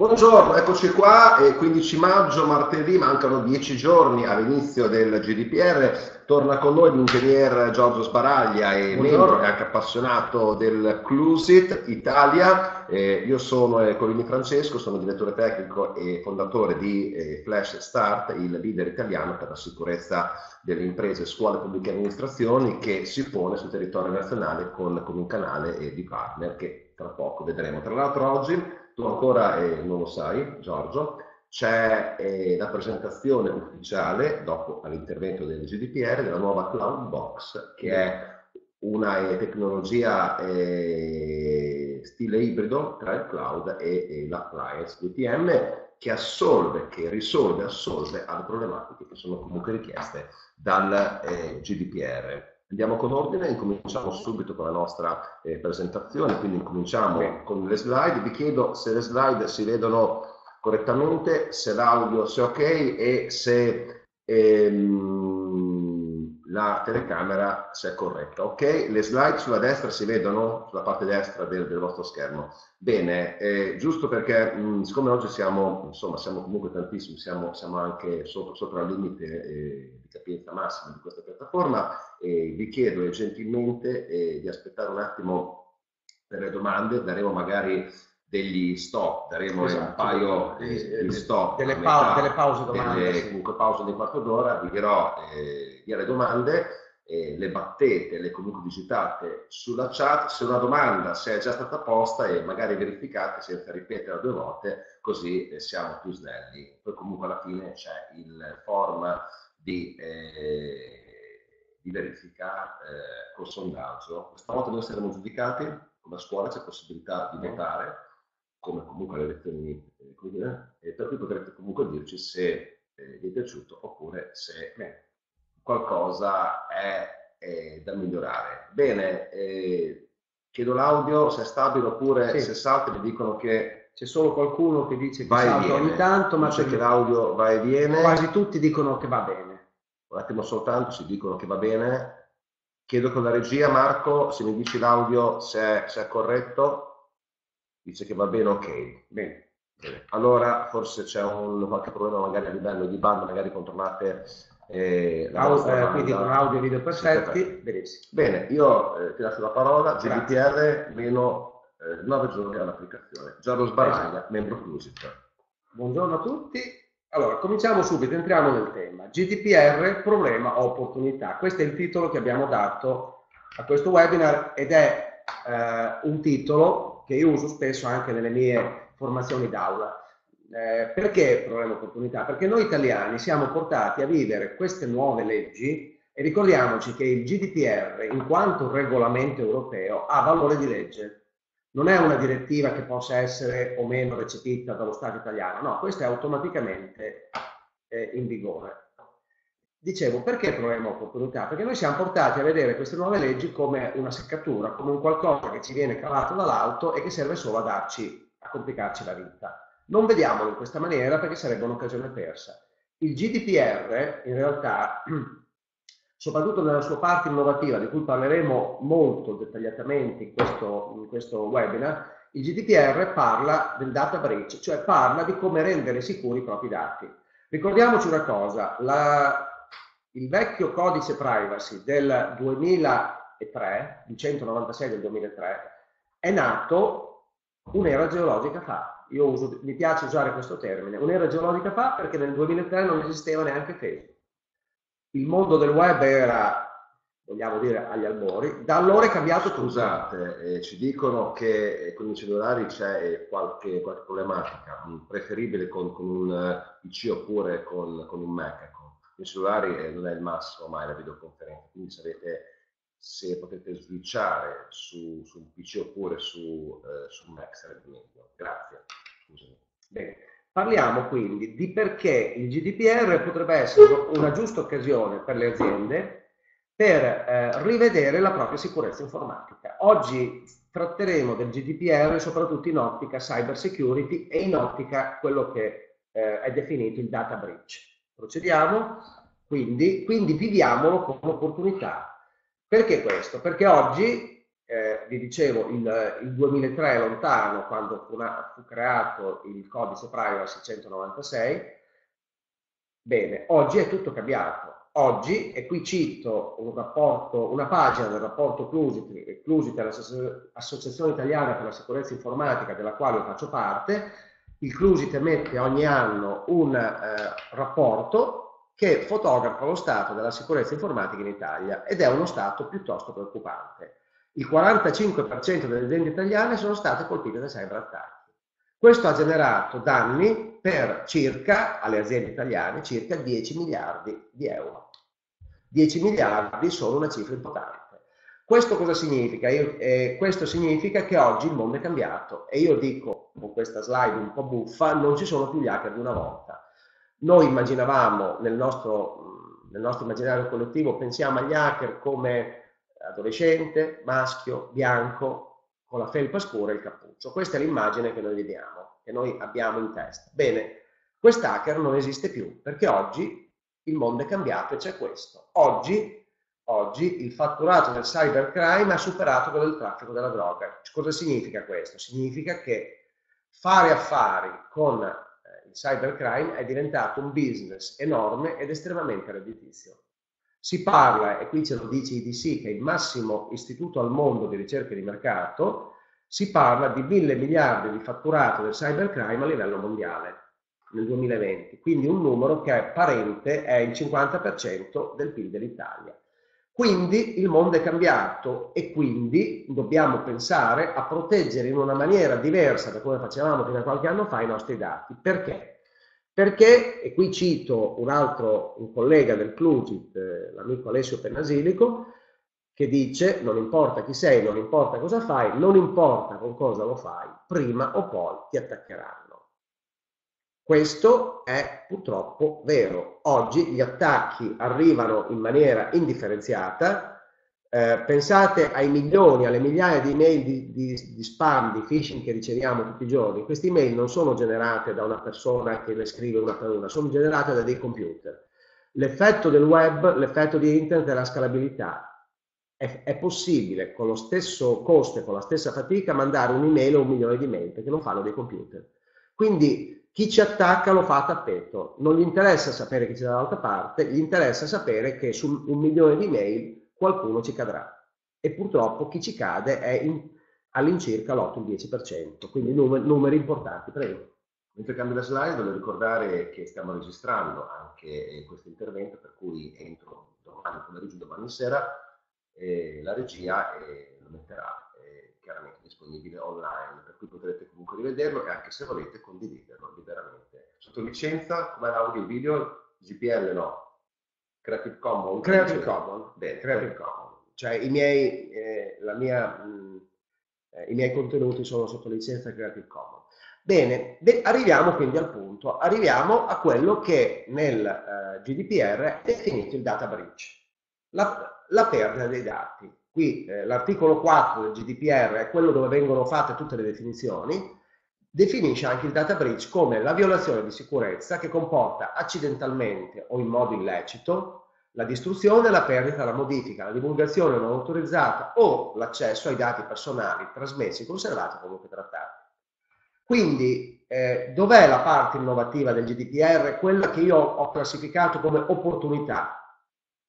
Buongiorno, eccoci qua, è 15 maggio, martedì, mancano 10 giorni all'inizio del GDPR. Torna con noi l'ingegner Giorgio Sbaraglia, e membro e anche appassionato del Clusit Italia. Eh, io sono eh, Colini Francesco, sono direttore tecnico e fondatore di eh, Flash Start, il leader italiano per la sicurezza delle imprese, scuole, pubbliche amministrazioni, che si pone sul territorio nazionale con, con un canale eh, di partner che tra poco vedremo. Tra l'altro oggi tu ancora eh, non lo sai, Giorgio, c'è eh, la presentazione ufficiale, dopo l'intervento del GDPR, della nuova Cloud Box, che è una eh, tecnologia eh, stile ibrido tra il cloud e, e l'appliance VTM che assolve, che risolve, assolve alle problematiche che sono comunque richieste dal eh, GDPR. Andiamo con ordine, incominciamo subito con la nostra eh, presentazione, quindi incominciamo con le slide. Vi chiedo se le slide si vedono correttamente, se l'audio sia ok e se ehm, la telecamera sia corretta. Ok, le slide sulla destra si vedono, sulla parte destra del, del vostro schermo. Bene, eh, giusto perché mh, siccome oggi siamo, insomma, siamo comunque tantissimi, siamo, siamo anche sopra, sopra il limite eh, capienza massima di questa piattaforma, eh, vi chiedo gentilmente eh, di aspettare un attimo per le domande, daremo magari degli stop, daremo esatto, un paio di, di stop, delle, pa delle pause domande, delle, comunque pause di quarto d'ora, vi dirò eh, via le domande, eh, le battete, le comunque visitate sulla chat, se una domanda se è già stata posta e magari verificate senza ripetere due volte, così eh, siamo più snelli. Poi comunque alla fine c'è il form di, eh, di verifica eh, col sondaggio. Questa volta noi saremo giudicati, come scuola c'è possibilità di votare, come comunque alle lezioni, eh, e per cui potrete comunque dirci se eh, vi è piaciuto oppure se qualcosa è, è, da migliorare. Bene, eh, chiedo l'audio se è stabile oppure sì. se salta mi dicono che c'è solo qualcuno che dice che salta ogni tanto, ma c'è che l'audio va e viene. Quasi tutti dicono che va bene un attimo soltanto, ci dicono che va bene. Chiedo con la regia, Marco, se mi dici l'audio se è, se è corretto, dice che va bene, ok. Bene. bene. Allora forse c'è un, qualche problema magari a livello di banda, magari controllate eh, la Audio, eh, quindi con audio e video perfetti. Benissimo. Bene, io eh, ti lascio la parola, GDPR meno eh, 9 giorni all'applicazione. Giorgio Sbaraglia, esatto. membro Clusit. Buongiorno a tutti. Allora, cominciamo subito, entriamo nel tema. GDPR, problema opportunità. Questo è il titolo che abbiamo dato a questo webinar ed è eh, un titolo che io uso spesso anche nelle mie formazioni d'aula. Eh, perché problema opportunità? Perché noi italiani siamo portati a vivere queste nuove leggi e ricordiamoci che il GDPR, in quanto regolamento europeo, ha valore di legge non è una direttiva che possa essere o meno recepita dallo Stato italiano, no, questa è automaticamente eh, in vigore. Dicevo, perché problema opportunità? Perché noi siamo portati a vedere queste nuove leggi come una seccatura, come un qualcosa che ci viene cavato dall'alto e che serve solo a darci, a complicarci la vita. Non vediamolo in questa maniera perché sarebbe un'occasione persa. Il GDPR in realtà soprattutto nella sua parte innovativa, di cui parleremo molto dettagliatamente in questo, in questo webinar, il GDPR parla del data breach, cioè parla di come rendere sicuri i propri dati. Ricordiamoci una cosa, la, il vecchio codice privacy del 2003, il 196 del 2003, è nato un'era geologica fa. Io uso, mi piace usare questo termine, un'era geologica fa perché nel 2003 non esisteva neanche Facebook il mondo del web era vogliamo dire agli albori, da allora è cambiato. Scusate, eh, ci dicono che eh, con i cellulari c'è eh, qualche, qualche, problematica, preferibile con, con un eh, PC oppure con, con un Mac. Ecco. I cellulari non è il massimo mai la videoconferenza, quindi se, avete, se potete switchare su, su, un PC oppure su, eh, su un Mac sarebbe meglio. Grazie. Scusami. Bene. Parliamo quindi di perché il GDPR potrebbe essere una giusta occasione per le aziende per eh, rivedere la propria sicurezza informatica. Oggi tratteremo del GDPR soprattutto in ottica cyber security e in ottica quello che eh, è definito il data breach. Procediamo, quindi, quindi viviamolo come opportunità. Perché questo? Perché oggi eh, vi dicevo, il, il, 2003 è lontano, quando fu, una, fu creato il codice privacy 196, Bene, oggi è tutto cambiato. Oggi, e qui cito un rapporto, una pagina del rapporto è l'Associazione Italiana per la Sicurezza Informatica della quale io faccio parte, il Clusity emette ogni anno un eh, rapporto che fotografa lo stato della sicurezza informatica in Italia ed è uno stato piuttosto preoccupante. Il 45% delle aziende italiane sono state colpite da cyberattacchi. Questo ha generato danni per circa, alle aziende italiane, circa 10 miliardi di euro. 10 miliardi sono una cifra importante. Questo cosa significa? Io, eh, questo significa che oggi il mondo è cambiato e io dico con questa slide un po' buffa, non ci sono più gli hacker di una volta. Noi immaginavamo nel nostro, nel nostro immaginario collettivo, pensiamo agli hacker come adolescente, maschio, bianco, con la felpa scura e il cappuccio. Questa è l'immagine che noi vediamo, che noi abbiamo in testa. Bene, quest'hacker non esiste più perché oggi il mondo è cambiato e c'è questo. Oggi, oggi il fatturato del cybercrime ha superato quello del traffico della droga. Cosa significa questo? Significa che fare affari con eh, il cybercrime è diventato un business enorme ed estremamente redditizio. Si parla, e qui ce lo dice IDC, che è il massimo istituto al mondo di ricerca di mercato, si parla di mille miliardi di fatturato del cybercrime a livello mondiale nel 2020, quindi un numero che è parente, è il 50% del PIL dell'Italia. Quindi il mondo è cambiato e quindi dobbiamo pensare a proteggere in una maniera diversa da come facevamo fino a qualche anno fa i nostri dati. Perché? Perché, e qui cito un altro un collega del Clugit, eh, l'amico Alessio Pennasilico, che dice non importa chi sei, non importa cosa fai, non importa con cosa lo fai, prima o poi ti attaccheranno. Questo è purtroppo vero. Oggi gli attacchi arrivano in maniera indifferenziata, eh, pensate ai milioni, alle migliaia di email di, di, di, spam, di phishing che riceviamo tutti i giorni. Queste email non sono generate da una persona che le scrive una per una, sono generate da dei computer. L'effetto del web, l'effetto di internet è la scalabilità. È, è possibile con lo stesso costo e con la stessa fatica mandare un'email o un milione di mail perché lo fanno dei computer. Quindi chi ci attacca lo fa a tappeto. Non gli interessa sapere chi c'è dall'altra parte, gli interessa sapere che su un milione di mail qualcuno ci cadrà. E purtroppo chi ci cade è in, all'incirca l'8-10%, quindi numeri, numeri importanti. Prego. Mentre cambio la slide, voglio ricordare che stiamo registrando anche questo intervento, per cui entro domani pomeriggio, domani sera, eh, la regia eh, lo metterà eh, chiaramente disponibile online, per cui potrete comunque rivederlo e anche se volete condividerlo liberamente. Sotto licenza, come l'audio e il video, GPL no, Creative Commons. Creative Commons, bene, Creative Commons. Cioè i miei, eh, mia, mh, mm, eh, i miei contenuti sono sotto licenza Creative Commons. Bene, arriviamo quindi al punto, arriviamo a quello che nel eh, GDPR è definito il data breach, la, la perdita dei dati. Qui eh, l'articolo 4 del GDPR è quello dove vengono fatte tutte le definizioni, definisce anche il data breach come la violazione di sicurezza che comporta accidentalmente o in modo illecito la distruzione, la perdita, la modifica, la divulgazione non autorizzata o l'accesso ai dati personali trasmessi, conservati o comunque trattati. Quindi, eh, dov'è la parte innovativa del GDPR? Quella che io ho classificato come opportunità.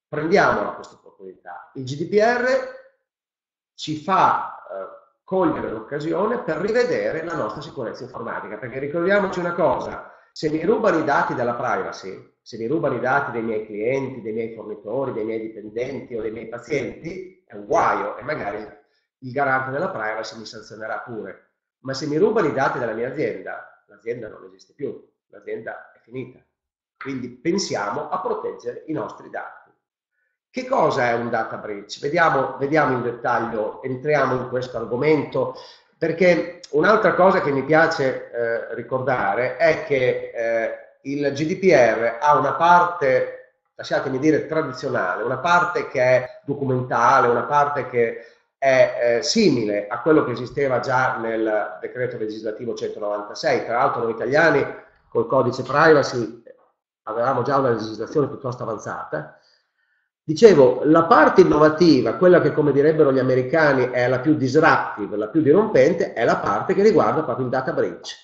Prendiamola questa opportunità. Il GDPR ci fa eh, cogliere l'occasione per rivedere la nostra sicurezza informatica, perché ricordiamoci una cosa, se mi rubano i dati della privacy, se mi rubano i dati dei miei clienti, dei miei fornitori, dei miei dipendenti o dei miei pazienti, è un guaio e magari il garante della privacy mi sanzionerà pure. Ma se mi rubano i dati della mia azienda, l'azienda non esiste più, l'azienda è finita. Quindi pensiamo a proteggere i nostri dati. Che cosa è un data breach? Vediamo, vediamo in dettaglio, entriamo in questo argomento, perché un'altra cosa che mi piace eh, ricordare è che eh, il GDPR ha una parte, lasciatemi dire, tradizionale, una parte che è documentale, una parte che è eh, simile a quello che esisteva già nel decreto legislativo 196. Tra l'altro noi italiani col codice privacy avevamo già una legislazione piuttosto avanzata Dicevo, la parte innovativa, quella che come direbbero gli americani è la più disruptive, la più dirompente, è la parte che riguarda proprio il data breach.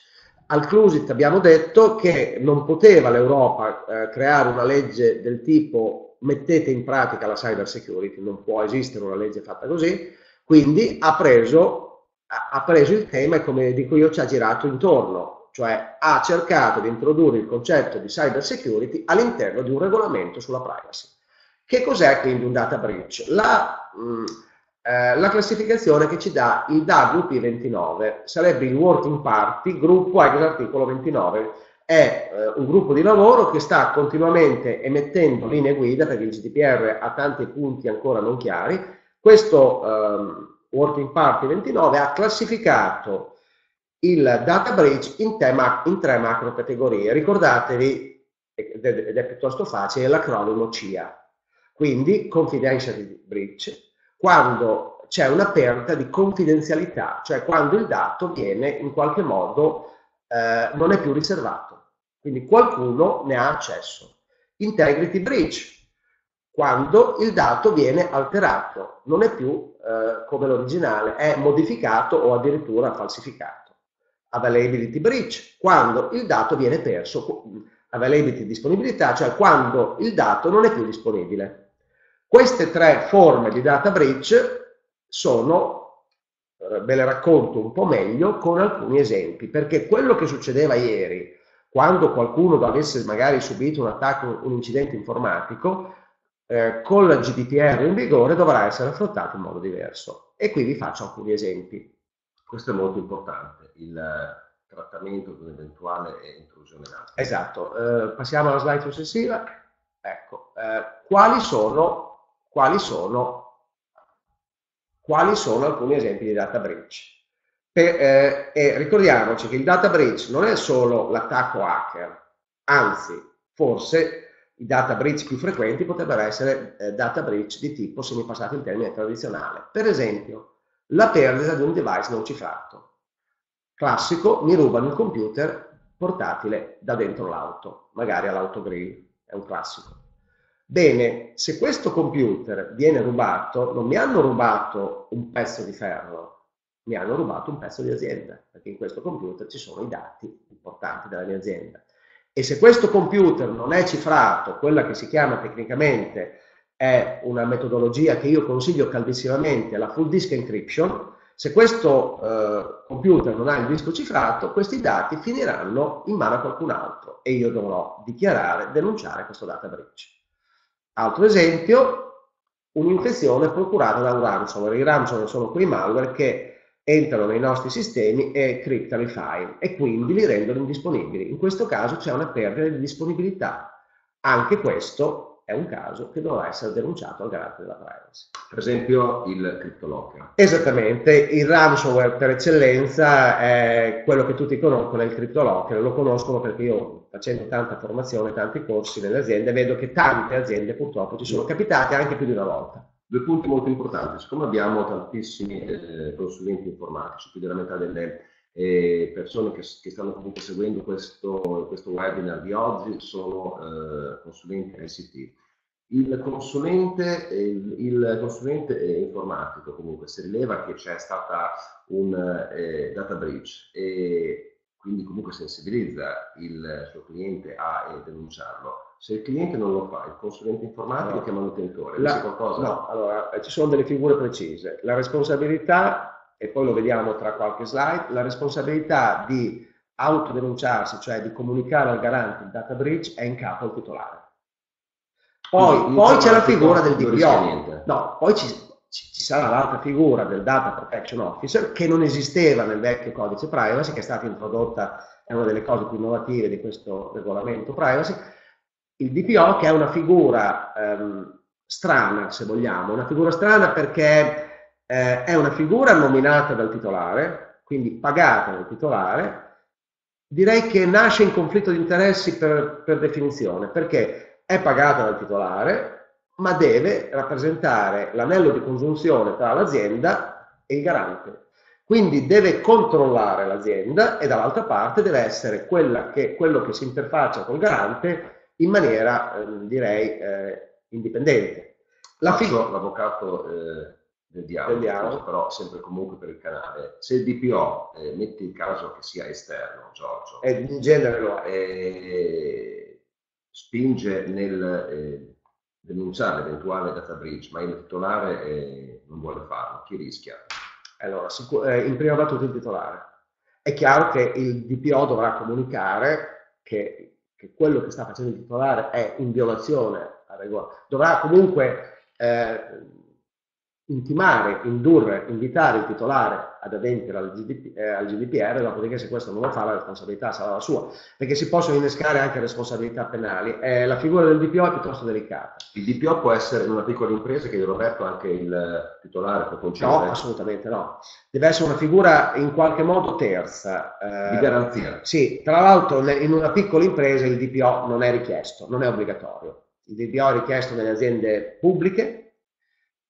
Al Clusit abbiamo detto che non poteva l'Europa eh, creare una legge del tipo mettete in pratica la cyber security, non può esistere una legge fatta così, quindi ha preso, ha preso il tema e come dico io ci ha girato intorno, cioè ha cercato di introdurre il concetto di cyber security all'interno di un regolamento sulla privacy. Che cos'è quindi un data breach? La, mh, eh, la, classificazione che ci dà il WP29 sarebbe il Working Party, gruppo ex articolo 29. È eh, un gruppo di lavoro che sta continuamente emettendo linee guida, perché il GDPR ha tanti punti ancora non chiari. Questo ehm, Working Party 29 ha classificato il data breach in, tema, in tre macro categorie. Ricordatevi, ed è piuttosto facile, l'acronimo CIA quindi confidentiality breach, quando c'è una perdita di confidenzialità, cioè quando il dato viene in qualche modo, eh, non è più riservato, quindi qualcuno ne ha accesso. Integrity breach, quando il dato viene alterato, non è più eh, come l'originale, è modificato o addirittura falsificato. Availability breach, quando il dato viene perso, availability disponibilità, cioè quando il dato non è più disponibile. Queste tre forme di data breach sono, eh, ve le racconto un po' meglio con alcuni esempi, perché quello che succedeva ieri, quando qualcuno avesse magari subito un attacco, un incidente informatico, eh, con la GDPR in vigore dovrà essere affrontato in modo diverso. E qui vi faccio alcuni esempi. Questo è molto importante, il trattamento di un'eventuale intrusione dati. Esatto, eh, passiamo alla slide successiva. Ecco, eh, quali sono quali sono, quali sono alcuni esempi di data breach. Per, eh, ricordiamoci che il data breach non è solo l'attacco hacker, anzi, forse i data breach più frequenti potrebbero essere eh, data breach di tipo semipassato in termine tradizionale. Per esempio, la perdita di un device non cifrato. Classico, mi rubano il computer portatile da dentro l'auto, magari all'autogrill, è un classico. Bene, se questo computer viene rubato, non mi hanno rubato un pezzo di ferro, mi hanno rubato un pezzo di azienda, perché in questo computer ci sono i dati importanti della mia azienda. E se questo computer non è cifrato, quella che si chiama tecnicamente è una metodologia che io consiglio caldissimamente, la full disk encryption, se questo eh, computer non ha il disco cifrato, questi dati finiranno in mano a qualcun altro e io dovrò dichiarare, denunciare questo data breach. Altro esempio, un'infezione procurata da un ransomware. I ransomware sono quei malware che entrano nei nostri sistemi e criptano i file e quindi li rendono indisponibili. In questo caso c'è una perdita di disponibilità. Anche questo è un caso che dovrà essere denunciato al garante della privacy. Per esempio il CryptoLocker. Esattamente, il ransomware per eccellenza è quello che tutti conoscono, è il CryptoLocker, lo conoscono perché io facendo tanta formazione, tanti corsi nelle aziende, vedo che tante aziende purtroppo ci sono capitate anche più di una volta. Due punti molto importanti, siccome abbiamo tantissimi eh, consulenti informatici, più della metà delle e persone che, che, stanno comunque seguendo questo, questo webinar di oggi sono eh, consulenti ICT. Il consulente, il, il consulente informatico comunque si rileva che c'è stata un eh, data breach e quindi comunque sensibilizza il suo cliente a eh, denunciarlo. Se il cliente non lo fa, il consulente informatico no. che è manutentore, La, qualcosa? No, allora ci sono delle figure precise. La responsabilità e poi lo vediamo tra qualche slide, la responsabilità di autodenunciarsi, cioè di comunicare al garante il data breach, è in capo al titolare. Poi, poi c'è la figura del DPO, no, poi ci, ci, ci sarà l'altra figura del Data Protection Officer che non esisteva nel vecchio codice privacy, che è stata introdotta, è una delle cose più innovative di questo regolamento privacy, il DPO che è una figura ehm, strana, se vogliamo, una figura strana perché eh, è una figura nominata dal titolare, quindi pagata dal titolare, direi che nasce in conflitto di interessi per, per definizione, perché è pagata dal titolare, ma deve rappresentare l'anello di congiunzione tra l'azienda e il garante. Quindi deve controllare l'azienda e dall'altra parte deve essere che, quello che si interfaccia col garante in maniera, eh, direi, eh, indipendente. Faccio l'avvocato eh, del diavolo. però sempre comunque per il canale. Se il DPO, eh, metti il caso che sia esterno, Giorgio, e in genere lo eh, spinge nel eh, denunciare l'eventuale data breach, ma il titolare eh, non vuole farlo, chi rischia? Allora, eh, in prima battuta il titolare. È chiaro che il DPO dovrà comunicare che, che quello che sta facendo il titolare è in violazione a regola. Dovrà comunque eh, intimare, indurre, invitare il titolare ad adempiere al, GDP, eh, al, GDPR, dopodiché se questo non lo fa la responsabilità sarà la sua, perché si possono innescare anche responsabilità penali. Eh, la figura del DPO è piuttosto delicata. Il DPO può essere in una piccola impresa che Roberto anche il titolare può concedere? No, assolutamente no. Deve essere una figura in qualche modo terza. Eh, Di garanzia? Sì, tra l'altro in una piccola impresa il DPO non è richiesto, non è obbligatorio. Il DPO è richiesto nelle aziende pubbliche,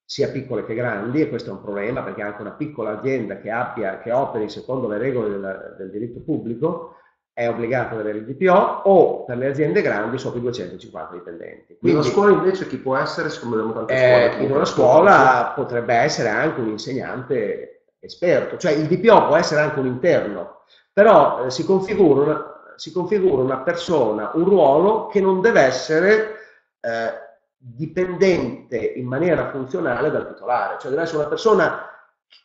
sia piccole che grandi, e questo è un problema perché anche una piccola azienda che, abbia, che operi secondo le regole del, del, diritto pubblico è obbligata ad avere il DPO o per le aziende grandi sopra i 250 dipendenti. Quindi, in una scuola invece chi può essere, siccome abbiamo tante eh, scuole? In una scuola potrebbe essere anche un insegnante esperto, cioè il DPO può essere anche un interno, però eh, si, configura una, si configura una persona, un ruolo che non deve essere... Eh, dipendente in maniera funzionale dal titolare, cioè deve essere una persona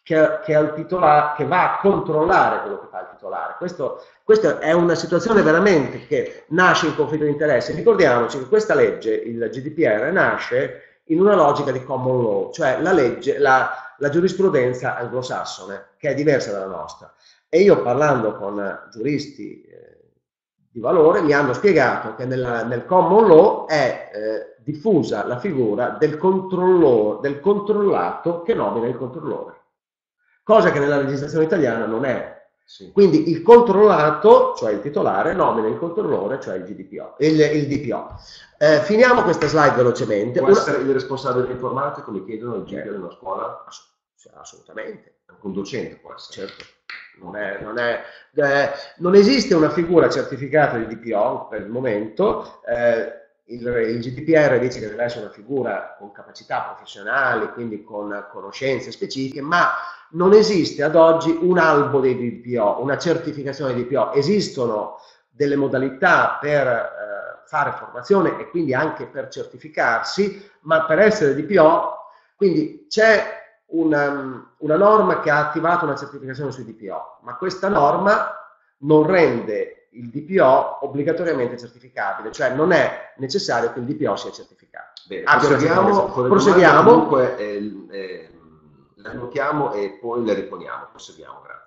che, che, titolare, che va a controllare quello che fa il titolare. Questo, questa è una situazione veramente che nasce in conflitto di interesse. Ricordiamoci che questa legge, il GDPR, nasce in una logica di common law, cioè la, legge, la, la giurisprudenza anglosassone, che è diversa dalla nostra. E io parlando con giuristi eh, di valore mi hanno spiegato che nella, nel common law è eh, diffusa la figura del, del controllato che nomina il controllore, cosa che nella legislazione italiana non è. Sì. Quindi il controllato, cioè il titolare, nomina il controllore, cioè il, GDPO, il, il DPO. Eh, finiamo questa slide velocemente. Può Una... essere il responsabile informatico, mi chiedono il GDPO di una scuola? Assolutamente. Anche un docente può essere. Certo. Non, è, non, è, eh, non, esiste una figura certificata di DPO per il momento. Eh, il, il, GDPR dice che deve essere una figura con capacità professionali, quindi con conoscenze specifiche, ma non esiste ad oggi un albo dei DPO, una certificazione di DPO. Esistono delle modalità per eh, fare formazione e quindi anche per certificarsi, ma per essere DPO, quindi c'è una, una norma che ha attivato una certificazione sui DPO, ma questa norma non rende il DPO obbligatoriamente certificabile, cioè non è necessario che il DPO sia certificato. Bene, proseguiamo, proseguiamo. Comunque eh, eh, le annotiamo e poi le riponiamo. Proseguiamo, grazie.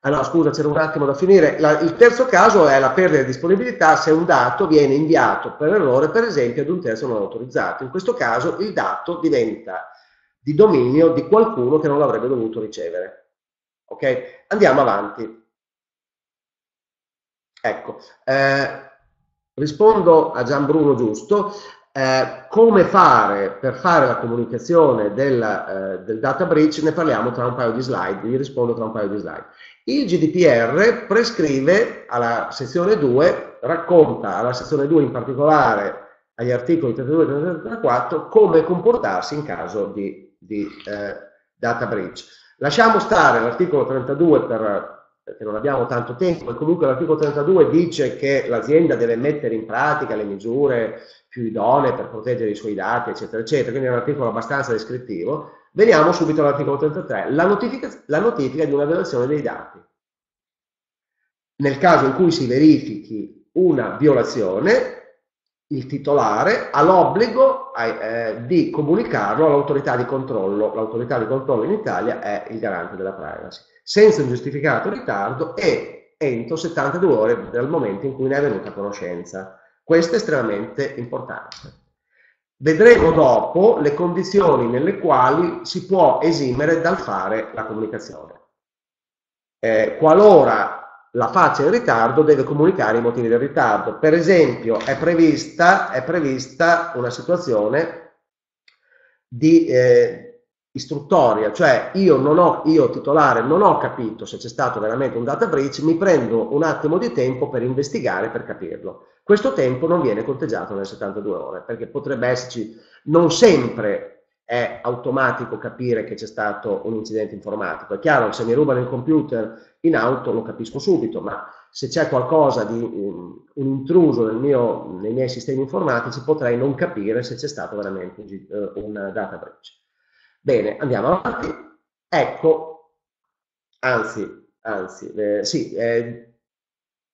Allora, scusa, c'era un attimo da finire. La, il terzo caso è la perdita di disponibilità se un dato viene inviato per errore, per esempio, ad un terzo non autorizzato. In questo caso il dato diventa di dominio di qualcuno che non l'avrebbe dovuto ricevere. Ok? Andiamo avanti. Ecco, eh, rispondo a Gian Bruno Giusto. Eh, come fare per fare la comunicazione del, eh, del, data breach ne parliamo tra un paio di slide, vi rispondo tra un paio di slide. Il GDPR prescrive alla sezione 2, racconta alla sezione 2 in particolare agli articoli 32 e 34 come comportarsi in caso di, di eh, data breach. Lasciamo stare l'articolo 32 per perché non abbiamo tanto tempo e comunque l'articolo 32 dice che l'azienda deve mettere in pratica le misure più idonee per proteggere i suoi dati, eccetera, eccetera, quindi è un articolo abbastanza descrittivo. Veniamo subito all'articolo 33, la notifica, la notifica di una violazione dei dati. Nel caso in cui si verifichi una violazione, il titolare ha l'obbligo eh, di comunicarlo all'autorità di controllo. L'autorità di controllo in Italia è il garante della privacy senza un giustificato ritardo e entro 72 ore dal momento in cui ne è venuta conoscenza. Questo è estremamente importante. Vedremo dopo le condizioni nelle quali si può esimere dal fare la comunicazione. Eh, qualora la faccia in ritardo deve comunicare i motivi del ritardo. Per esempio è prevista, è prevista una situazione di, eh, istruttoria, cioè io, non ho, io titolare non ho capito se c'è stato veramente un data breach, mi prendo un attimo di tempo per investigare, per capirlo. Questo tempo non viene conteggiato nelle 72 ore, perché potrebbe esserci non sempre è automatico capire che c'è stato un incidente informatico. È chiaro se mi rubano il computer in auto lo capisco subito, ma se c'è qualcosa di un intruso nel mio, nei miei sistemi informatici potrei non capire se c'è stato veramente un, uh, un data breach. Bene, andiamo avanti. Ecco, anzi, anzi, eh, sì, eh,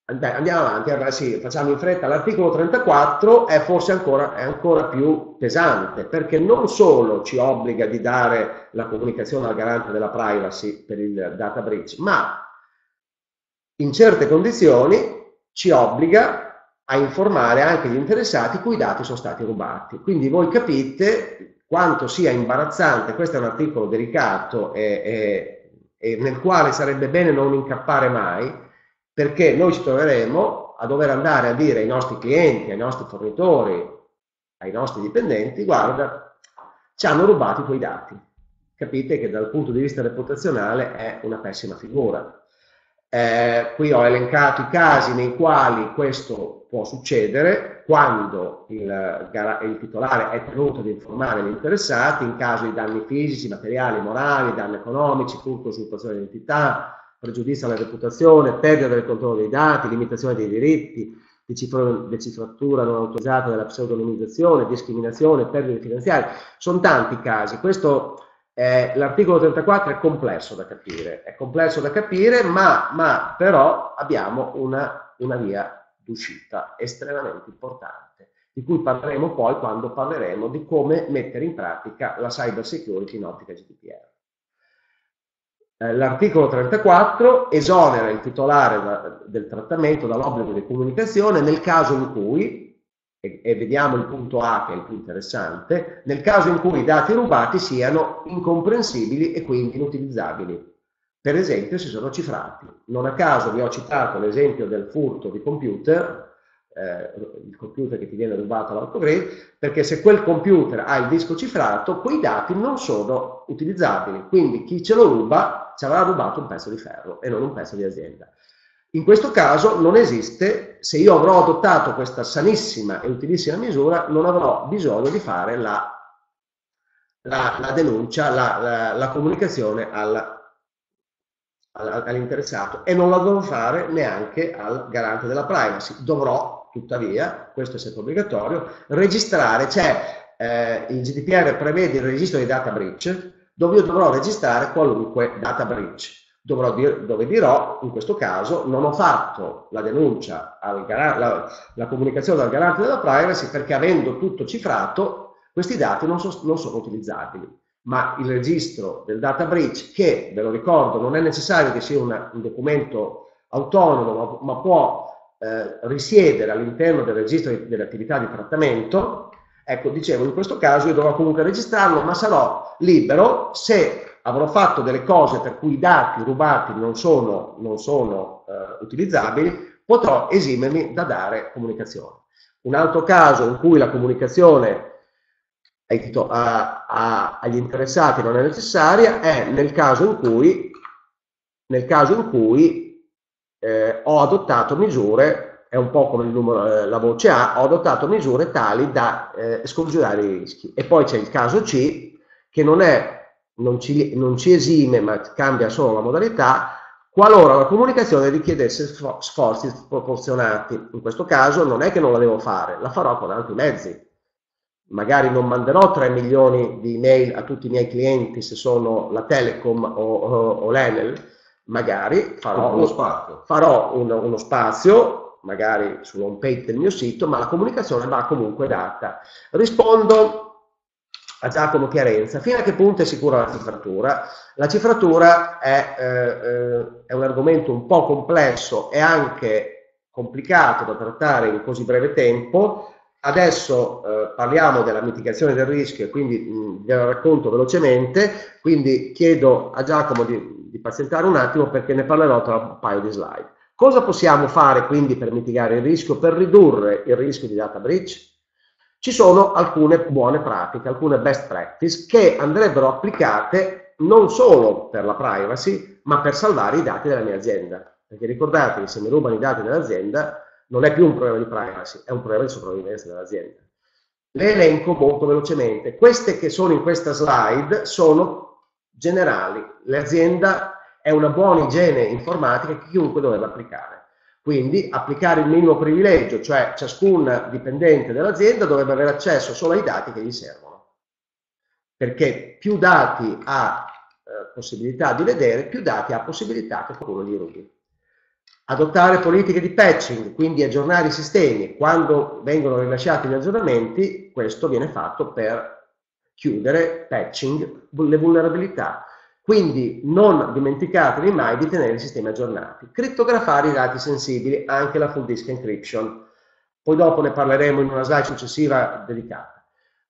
Andiamo avanti, allora sì, facciamo in fretta. L'articolo 34 è forse ancora, è ancora, più pesante perché non solo ci obbliga di dare la comunicazione al garante della privacy per il data breach, ma in certe condizioni ci obbliga a informare anche gli interessati cui i dati sono stati rubati. Quindi voi capite quanto sia imbarazzante, questo è un articolo delicato e, e, e nel quale sarebbe bene non incappare mai, perché noi ci troveremo a dover andare a dire ai nostri clienti, ai nostri fornitori, ai nostri dipendenti, guarda, ci hanno rubato i tuoi dati. Capite che dal punto di vista reputazionale è una pessima figura. Eh, qui ho elencato i casi nei quali questo può succedere quando il, il, titolare è tenuto ad informare gli interessati in caso di danni fisici, materiali, morali, danni economici, furto, usurpazione di identità, pregiudizio alla reputazione, perdita del controllo dei dati, limitazione dei diritti, decifratura non autorizzata della pseudonimizzazione, discriminazione, perdite finanziarie. Sono tanti casi. Questo eh, l'articolo 34 è complesso da capire, è complesso da capire, ma, ma però abbiamo una, una via d'uscita estremamente importante, di cui parleremo poi quando parleremo di come mettere in pratica la cyber security in ottica GDPR. Eh, l'articolo 34 esonera il titolare da, del trattamento dall'obbligo di comunicazione nel caso in cui, e, e, vediamo il punto A che è il più interessante, nel caso in cui i dati rubati siano incomprensibili e quindi inutilizzabili. Per esempio si sono cifrati. Non a caso vi ho citato l'esempio del furto di computer, eh, il computer che ti viene rubato all'autogrid, perché se quel computer ha il disco cifrato, quei dati non sono utilizzabili, quindi chi ce lo ruba ci avrà rubato un pezzo di ferro e non un pezzo di azienda. In questo caso non esiste, se io avrò adottato questa sanissima e utilissima misura, non avrò bisogno di fare la, la, la denuncia, la, la comunicazione al, all'interessato e non la dovrò fare neanche al garante della privacy. Dovrò Tuttavia, questo è sempre obbligatorio, registrare, c'è eh, il GDPR prevede il registro di data breach, dove io dovrò registrare qualunque data breach. Dovrò dir, dove dirò, in questo caso, non ho fatto la denuncia, al la, la comunicazione al garante della privacy perché avendo tutto cifrato, questi dati non, so, non sono utilizzabili. Ma il registro del data breach, che ve lo ricordo, non è necessario che sia una, un documento autonomo, ma, ma può eh, risiedere all'interno del registro delle attività di trattamento, ecco, dicevo, in questo caso io dovrò comunque registrarlo, ma sarò libero se avrò fatto delle cose per cui i dati rubati non sono, non sono eh, utilizzabili, potrò esimermi da dare comunicazione. Un altro caso in cui la comunicazione a, a, agli interessati non è necessaria è nel caso in cui, nel caso in cui eh, ho adottato misure, è un po' come numero, eh, la voce A, ho adottato misure tali da eh, scongiurare i rischi. E poi c'è il caso C, che non, è, non, ci, non ci esime, ma cambia solo la modalità, qualora la comunicazione richiedesse sforzi sproporzionati. In questo caso non è che non la devo fare, la farò con altri mezzi. Magari non manderò 3 milioni di email a tutti i miei clienti se sono la Telecom o, o, o l'Enel, magari farò, uno spazio, farò un, uno spazio, magari sull'home page del mio sito, ma la comunicazione va comunque data. Rispondo a Giacomo Chiarenza, fino a che punto è sicura la cifratura? La cifratura è, eh, eh, è un argomento un po' complesso e anche complicato da trattare in così breve tempo, Adesso eh, parliamo della mitigazione del rischio e quindi mh, ve la racconto velocemente, quindi chiedo a Giacomo di, di pazientare un attimo perché ne parlerò tra un paio di slide. Cosa possiamo fare quindi per mitigare il rischio, per ridurre il rischio di data breach? Ci sono alcune buone pratiche, alcune best practice che andrebbero applicate non solo per la privacy, ma per salvare i dati della mia azienda. Perché ricordate che se mi rubano i dati dell'azienda non è più un problema di privacy, è un problema di sopravvivenza dell'azienda. Le elenco molto velocemente. Queste che sono in questa slide sono generali. L'azienda è una buona igiene informatica che chiunque dovrebbe applicare. Quindi applicare il minimo privilegio, cioè ciascun dipendente dell'azienda dovrebbe avere accesso solo ai dati che gli servono. Perché più dati ha eh, possibilità di vedere, più dati ha possibilità che qualcuno gli rubi. Adottare politiche di patching, quindi aggiornare i sistemi. Quando vengono rilasciati gli aggiornamenti, questo viene fatto per chiudere, patching, le vulnerabilità. Quindi non dimenticatevi mai di tenere i sistemi aggiornati. Crittografare i dati sensibili, anche la full disk encryption. Poi dopo ne parleremo in una slide successiva dedicata.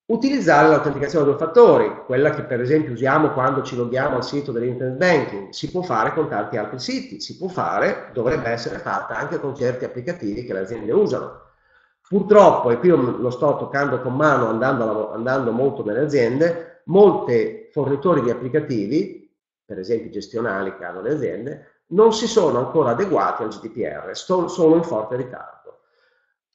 Utilizzare l'autenticazione a due fattori, quella che per esempio usiamo quando ci loghiamo al sito dell'internet banking, si può fare con tanti altri siti, si può fare, dovrebbe essere fatta anche con certi applicativi che le aziende usano. Purtroppo, e qui lo sto toccando con mano andando, andando molto nelle aziende, molti fornitori di applicativi per esempio gestionali che hanno le aziende, non si sono ancora adeguati al GDPR, sono in forte ritardo.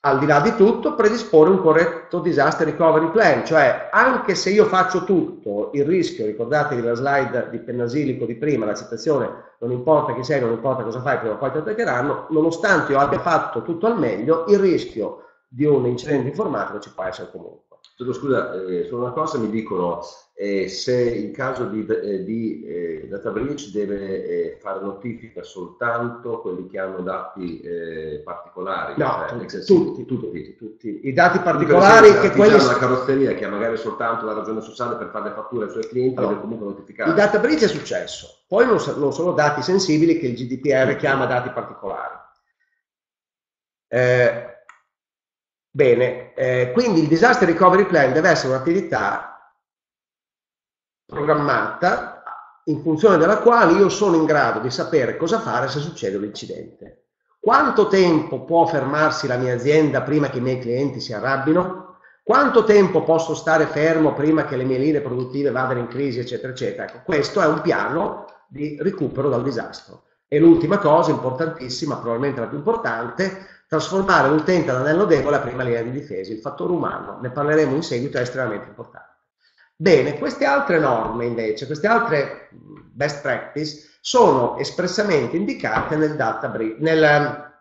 Al di là di tutto, predisporre un corretto disaster recovery plan, cioè anche se io faccio tutto, il rischio, ricordatevi la slide di Pennasilico di prima, la citazione, non importa chi sei, non importa cosa fai, prima o poi ti attaccheranno, nonostante io abbia fatto tutto al meglio, il rischio di un incidente informatico ci può essere comunque. Scusa, eh, su una cosa mi dicono eh, se in caso di, eh, di eh, data breach deve eh, fare notifica soltanto quelli che hanno dati eh, particolari. No, cioè, tutti, tutti, tutti, tutti, I dati particolari esempio, che quelli... una carrozzeria che ha magari soltanto la ragione sociale per fare le fatture ai suoi clienti allora, deve comunque notificare. Il data breach è successo, poi non, non sono dati sensibili che il GDPR chiama dati particolari. Eh, Bene, eh, quindi il disaster recovery plan deve essere un'attività programmata in funzione della quale io sono in grado di sapere cosa fare se succede un incidente. Quanto tempo può fermarsi la mia azienda prima che i miei clienti si arrabbino? Quanto tempo posso stare fermo prima che le mie linee produttive vadano in crisi, eccetera, eccetera? Ecco, questo è un piano di recupero dal disastro. E l'ultima cosa importantissima, probabilmente la più importante, Trasformare l'utente all'anello debole a prima linea di difesa, il fattore umano, ne parleremo in seguito, è estremamente importante. Bene, queste altre norme invece, queste altre best practice sono espressamente indicate nel, nel,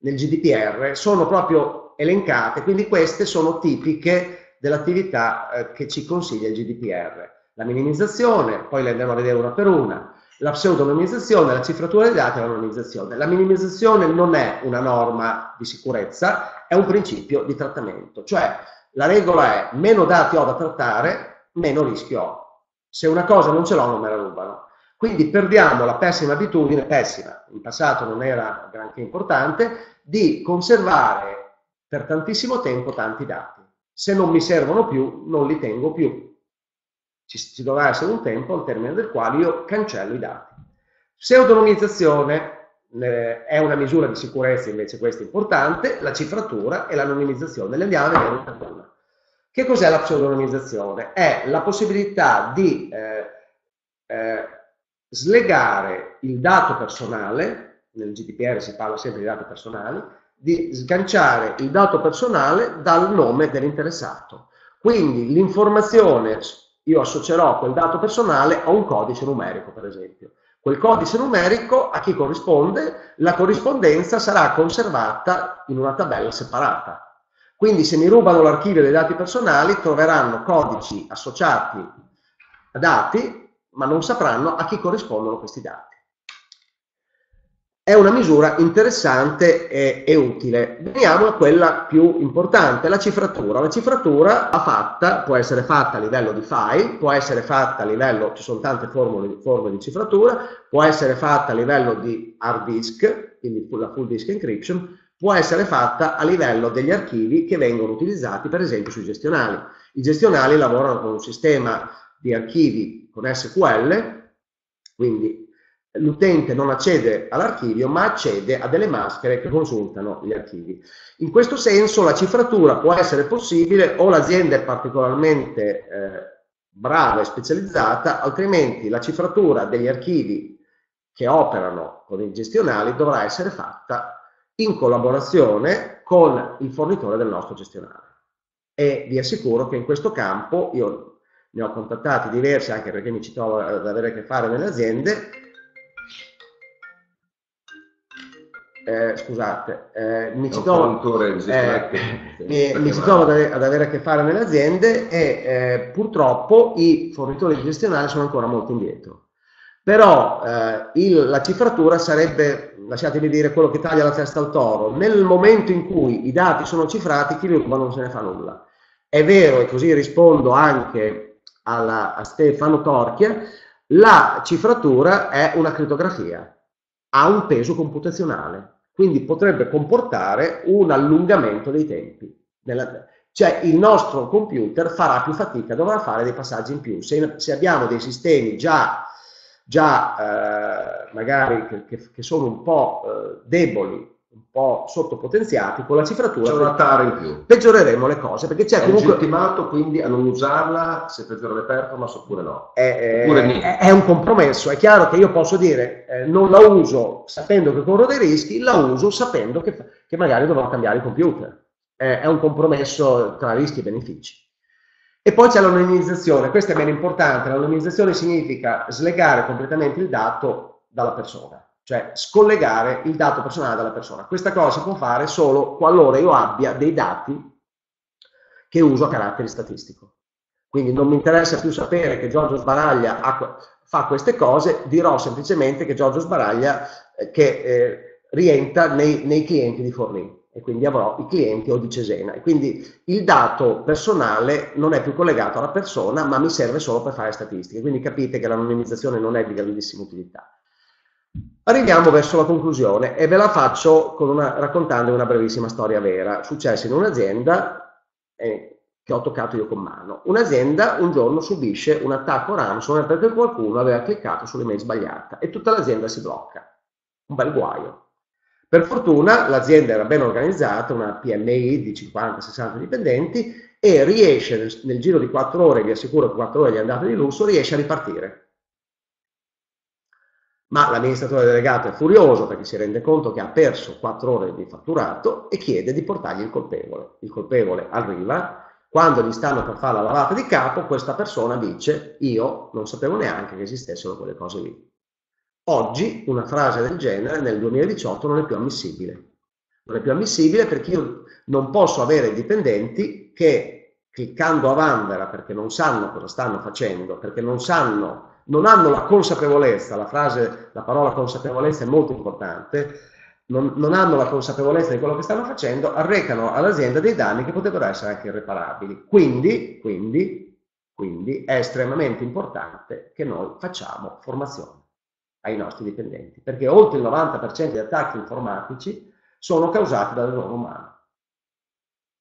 nel GDPR, sono proprio elencate, quindi queste sono tipiche dell'attività eh, che ci consiglia il GDPR. La minimizzazione, poi le andremo a vedere una per una, la pseudonimizzazione, la cifratura dei dati e l'anonimizzazione. La minimizzazione non è una norma di sicurezza, è un principio di trattamento, cioè la regola è meno dati ho da trattare, meno rischio ho. Se una cosa non ce l'ho non me la rubano. Quindi perdiamo la pessima abitudine, pessima, in passato non era granché importante, di conservare per tantissimo tempo tanti dati. Se non mi servono più, non li tengo più ci, ci dovrà essere un tempo al termine del quale io cancello i dati. Pseudonimizzazione eh, è una misura di sicurezza, invece questa importante, la cifratura e l'anonimizzazione. Le andiamo a vedere una per una. Che cos'è la pseudonimizzazione? È la possibilità di eh, eh, slegare il dato personale, nel GDPR si parla sempre di dati personali, di sganciare il dato personale dal nome dell'interessato. Quindi l'informazione io associerò quel dato personale a un codice numerico, per esempio. Quel codice numerico a chi corrisponde, la corrispondenza sarà conservata in una tabella separata. Quindi se mi rubano l'archivio dei dati personali troveranno codici associati a dati, ma non sapranno a chi corrispondono questi dati è una misura interessante e, e, utile. Veniamo a quella più importante, la cifratura. La cifratura fatta, può essere fatta a livello di file, può essere fatta a livello, ci sono tante formule, forme di cifratura, può essere fatta a livello di hard disk, quindi la full disk encryption, può essere fatta a livello degli archivi che vengono utilizzati per esempio sui gestionali. I gestionali lavorano con un sistema di archivi con SQL, quindi l'utente non accede all'archivio ma accede a delle maschere che consultano gli archivi. In questo senso la cifratura può essere possibile o l'azienda è particolarmente eh, brava e specializzata, altrimenti la cifratura degli archivi che operano con i gestionali dovrà essere fatta in collaborazione con il fornitore del nostro gestionale. e vi assicuro che in questo campo io ne ho contattati diversi anche perché mi ci trovo ad avere a che fare nelle aziende eh, scusate, eh, mi, ci trovo, eh, mi, mi ci trovo, ad avere a che fare nelle aziende e eh, purtroppo i fornitori gestionali sono ancora molto indietro. Però eh, il, la cifratura sarebbe, lasciatemi dire, quello che taglia la testa al toro. Nel momento in cui i dati sono cifrati, chi li ruba non se ne fa nulla. È vero, e così rispondo anche alla, a Stefano Torchia, la cifratura è una crittografia ha un peso computazionale, quindi potrebbe comportare un allungamento dei tempi. Nella, cioè il nostro computer farà più fatica, dovrà fare dei passaggi in più. Se, se abbiamo dei sistemi già, già eh, magari che, che, sono un po' eh, deboli un po' sottopotenziati con la cifratura c'è una tara in più. peggioreremo le cose perché c'è è comunque legittimato quindi a non usarla se peggiora le performance oppure no. È, oppure è, è, un compromesso. È chiaro che io posso dire eh, non la uso sapendo che corro dei rischi la uso sapendo che, che magari dovrò cambiare il computer. È, è un compromesso tra rischi e benefici. E poi c'è l'anonimizzazione. Questo è meno importante. L'anonimizzazione significa slegare completamente il dato dalla persona cioè scollegare il dato personale dalla persona. Questa cosa si può fare solo qualora io abbia dei dati che uso a carattere statistico. Quindi non mi interessa più sapere che Giorgio Sbaraglia ha, fa queste cose, dirò semplicemente che Giorgio Sbaraglia eh, che eh, rientra nei, nei, clienti di Forlì e quindi avrò i clienti o di Cesena. E quindi il dato personale non è più collegato alla persona, ma mi serve solo per fare statistiche. Quindi capite che l'anonimizzazione non è di grandissima utilità. Arriviamo verso la conclusione e ve la faccio una, raccontando una brevissima storia vera, successa in un'azienda eh, che ho toccato io con mano. Un'azienda un giorno subisce un attacco ransomware perché qualcuno aveva cliccato sull'email sbagliata e tutta l'azienda si blocca. Un bel guaio. Per fortuna l'azienda era ben organizzata, una PMI di 50-60 dipendenti e riesce nel, giro di 4 ore, vi assicuro che 4 ore gli andate di lusso, riesce a ripartire ma l'amministratore delegato è furioso perché si rende conto che ha perso 4 ore di fatturato e chiede di portargli il colpevole. Il colpevole arriva, quando gli stanno per fare la lavata di capo, questa persona dice io non sapevo neanche che esistessero quelle cose lì. Oggi una frase del genere nel 2018 non è più ammissibile. Non è più ammissibile perché io non posso avere dipendenti che cliccando a Vandera perché non sanno cosa stanno facendo, perché non sanno non hanno la consapevolezza, la frase, la parola consapevolezza è molto importante, non, non, hanno la consapevolezza di quello che stanno facendo, arrecano all'azienda dei danni che potrebbero essere anche irreparabili. Quindi, quindi, quindi è estremamente importante che noi facciamo formazione ai nostri dipendenti, perché oltre il 90% degli attacchi informatici sono causati dall'errore umano.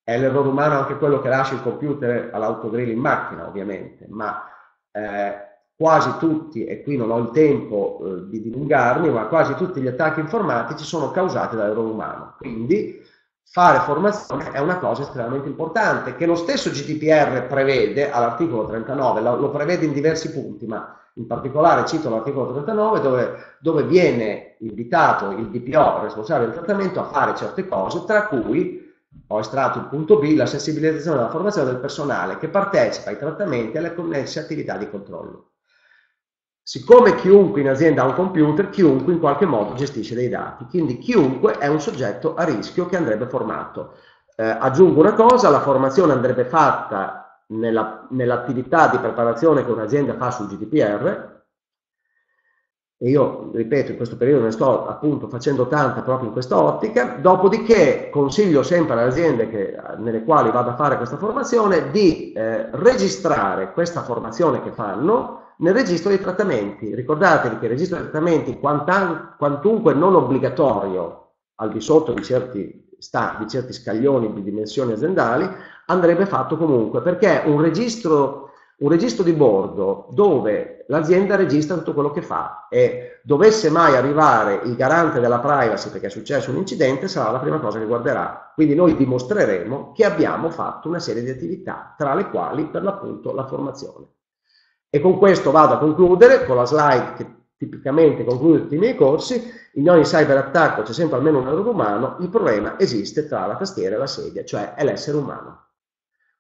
È l'errore umano anche quello che lascia il computer all'autogrill in macchina, ovviamente, ma eh, quasi tutti, e qui non ho il tempo eh, di dilungarmi, ma quasi tutti gli attacchi informatici sono causati dall'errore umano. Quindi fare formazione è una cosa estremamente importante, che lo stesso GDPR prevede all'articolo 39, lo, lo, prevede in diversi punti, ma in particolare cito l'articolo 39 dove, dove viene invitato il DPO, il responsabile del trattamento, a fare certe cose, tra cui ho estratto il punto B, la sensibilizzazione della formazione del personale che partecipa ai trattamenti e alle connesse attività di controllo. Siccome chiunque in azienda ha un computer, chiunque in qualche modo gestisce dei dati, quindi chiunque è un soggetto a rischio che andrebbe formato. Eh, aggiungo una cosa, la formazione andrebbe fatta nella, nell'attività di preparazione che un'azienda fa sul GDPR, e io, ripeto, in questo periodo ne sto appunto facendo tanta proprio in questa ottica, dopodiché consiglio sempre alle aziende che, nelle quali vado a fare questa formazione di eh, registrare questa formazione che fanno nel registro dei trattamenti. Ricordatevi che il registro dei trattamenti, quantunque non obbligatorio al di sotto di certi, di certi scaglioni di dimensioni aziendali, andrebbe fatto comunque, perché un registro, un registro di bordo dove l'azienda registra tutto quello che fa e dovesse mai arrivare il garante della privacy perché è successo un incidente, sarà la prima cosa che guarderà. Quindi noi dimostreremo che abbiamo fatto una serie di attività, tra le quali per l'appunto la formazione. E con questo vado a concludere con la slide che tipicamente conclude tutti i miei corsi. In ogni cyberattacco c'è sempre almeno un errore umano, il problema esiste tra la tastiera e la sedia, cioè è l'essere umano.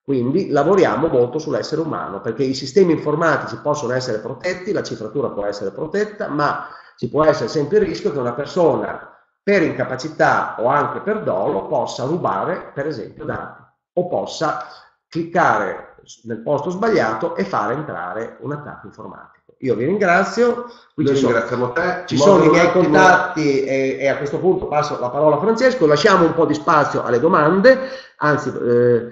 Quindi lavoriamo molto sull'essere umano perché i sistemi informatici possono essere protetti, la cifratura può essere protetta, ma ci può essere sempre il rischio che una persona per incapacità o anche per dolo possa rubare per esempio dati o possa cliccare nel posto sbagliato e fare entrare un attacco informatico. Io vi ringrazio, qui ci sono, te, ci sono i miei contatti e, e, a questo punto passo la parola a Francesco, lasciamo un po' di spazio alle domande, anzi eh,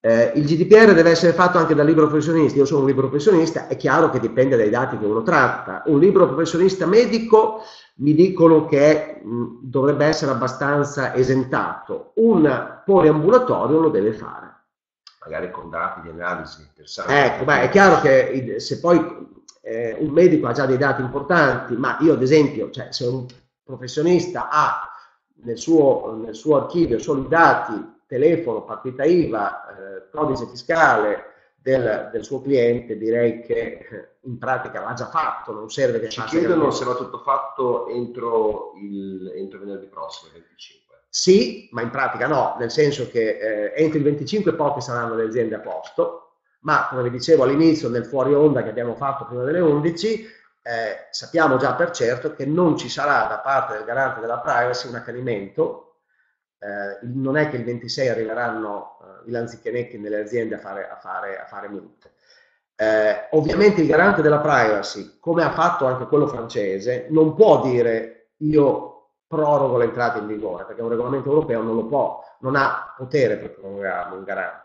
eh, il GDPR deve essere fatto anche dal libro professionista, io sono un libro professionista, è chiaro che dipende dai dati che uno tratta. Un libro professionista medico mi dicono che mh, dovrebbe essere abbastanza esentato, un poliambulatorio lo deve fare magari con dati di analisi. Ecco, beh, è chiaro che se poi eh, un medico ha già dei dati importanti, ma io ad esempio, cioè, se un professionista ha nel suo, nel suo archivio solo i dati, telefono, partita IVA, eh, codice fiscale del, del, suo cliente, direi che eh, in pratica l'ha già fatto, non serve che ci chiedono se va tutto fatto entro, il, entro venerdì prossimo, 25. Sì, ma in pratica no, nel senso che eh, entro il 25 poche saranno le aziende a posto, ma come vi dicevo all'inizio nel fuori onda che abbiamo fatto prima delle 11, eh, sappiamo già per certo che non ci sarà da parte del garante della privacy un accanimento, eh, non è che il 26 arriveranno eh, i lanzichenecchi nelle aziende a fare, a fare, a fare multe. Eh, ovviamente il garante della privacy, come ha fatto anche quello francese, non può dire io prorogo l'entrata in vigore, perché un regolamento europeo non lo può, non ha potere per prorogare un garante.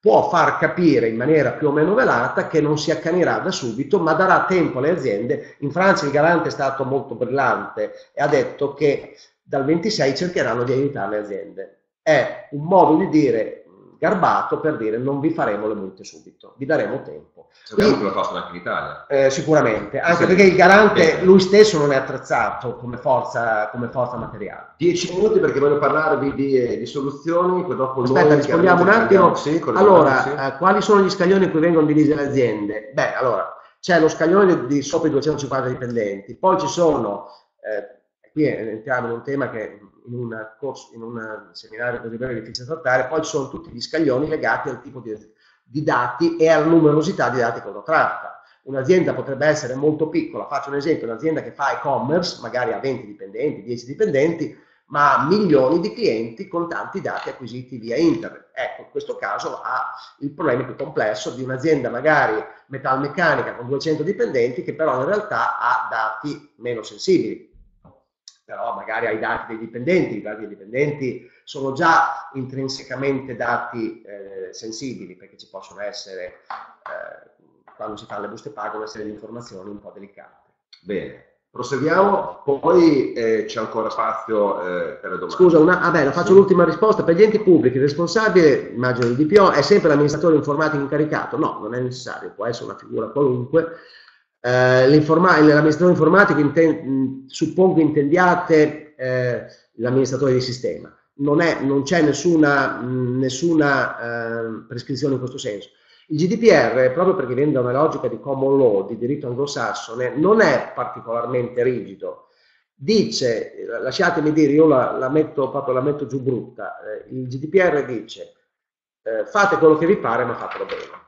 Può far capire in maniera più o meno velata che non si accanirà da subito, ma darà tempo alle aziende. In Francia il garante è stato molto brillante e ha detto che dal 26 cercheranno di aiutare le aziende. È un modo di dire garbato per dire non vi faremo le multe subito, vi daremo tempo. Sappiamo lo possono anche in Italia. Eh, sicuramente, anche sì. perché il garante Bene. lui stesso non è attrezzato come forza, come forza materiale. Dieci minuti perché voglio parlarvi di, di soluzioni, poi dopo Aspetta, noi rispondiamo un attimo. Sì, allora, sì. eh, quali sono gli scaglioni in cui vengono divise le aziende? Beh, allora, c'è lo scaglione di sopra i 250 dipendenti, poi ci sono, eh, qui entriamo in un tema che in, una corso, in un seminario così breve difficile trattare, poi ci sono tutti gli scaglioni legati al tipo di, di dati e alla numerosità di dati che uno tratta. Un'azienda potrebbe essere molto piccola, faccio un esempio, un'azienda che fa e-commerce, magari ha 20 dipendenti, 10 dipendenti, ma ha milioni di clienti con tanti dati acquisiti via internet. Ecco, in questo caso ha il problema più complesso di un'azienda magari metalmeccanica con 200 dipendenti che però in realtà ha dati meno sensibili però magari ai dati dei dipendenti, i dati dei dipendenti sono già intrinsecamente dati eh, sensibili perché ci possono essere, eh, quando si fanno le buste paga, una serie di informazioni un po' delicate. Bene. Proseguiamo, poi eh, c'è ancora spazio eh, per le domande. Scusa, una, ah beh, faccio l'ultima risposta. Per gli enti pubblici il responsabile, immagino il DPO, è sempre l'amministratore informatico incaricato? No, non è necessario, può essere una figura qualunque eh, l'amministratore informatico, inten- suppongo intendiate eh, l'amministratore di sistema. Non, c'è nessuna, mh, nessuna eh, prescrizione in questo senso. Il GDPR, proprio perché viene da una logica di common law, di diritto anglosassone, non è particolarmente rigido. Dice, lasciatemi dire, io la, la, metto, proprio, la metto giù brutta, eh, il GDPR dice eh, fate quello che vi pare ma fatelo bene.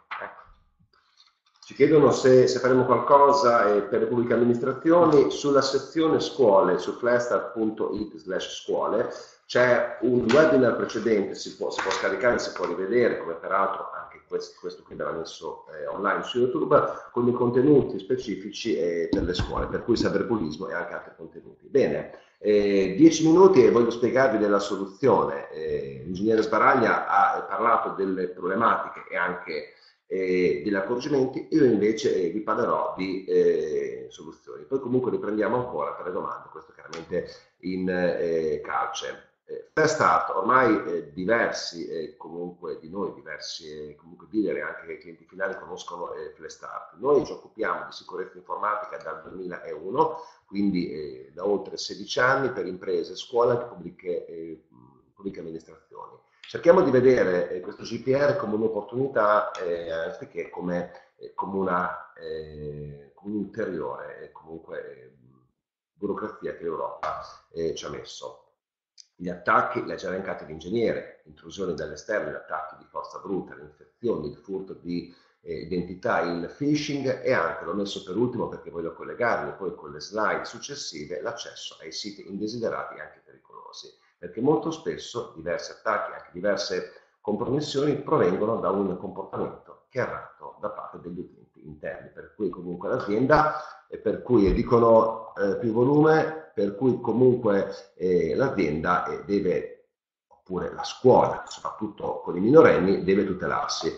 Ci chiedono se, se faremo qualcosa eh, per le pubbliche amministrazioni. Sulla sezione scuole, su flashstart.it slash scuole, c'è un webinar precedente, si può, si può, scaricare, si può rivedere, come peraltro anche questo, questo qui verrà messo eh, online su YouTube, con i contenuti specifici eh, per le scuole, per cui cyberbullismo e anche altri contenuti. Bene, eh, dieci minuti e voglio spiegarvi della soluzione. Eh, l'ingegnere Sbaraglia ha parlato delle problematiche e anche eh, degli accorgimenti, io invece eh, vi parlerò di eh, soluzioni. Poi comunque riprendiamo ancora per le domande, questo chiaramente in eh, calce. Eh, Start, ormai eh, diversi eh, comunque di noi, diversi comunque dealer e anche clienti finali conoscono eh, Fast Start. Noi ci occupiamo di sicurezza informatica dal 2001, quindi da oltre 16 anni per imprese, scuole e pubbliche, pubbliche amministrazioni. Cerchiamo di vedere eh, questo GPR come un'opportunità eh, anziché come, eh, come, una, eh, come un'ulteriore comunque burocrazia che l'Europa ci ha messo. gli attacchi, le già elencati l'ingegnere, intrusioni dall'esterno, gli attacchi di forza bruta, le infezioni, il furto di eh, identità, il phishing e anche, l'ho messo per ultimo perché voglio collegarmi poi con le slide successive, l'accesso ai siti indesiderati e anche pericolosi, perché molto spesso diversi attacchi, anche diverse compromissioni provengono da un comportamento che è errato da parte degli utenti interni, per cui comunque l'azienda per cui dicono eh, più volume, per cui comunque eh, l'azienda eh, deve, oppure la scuola, soprattutto con i minorenni, deve tutelarsi.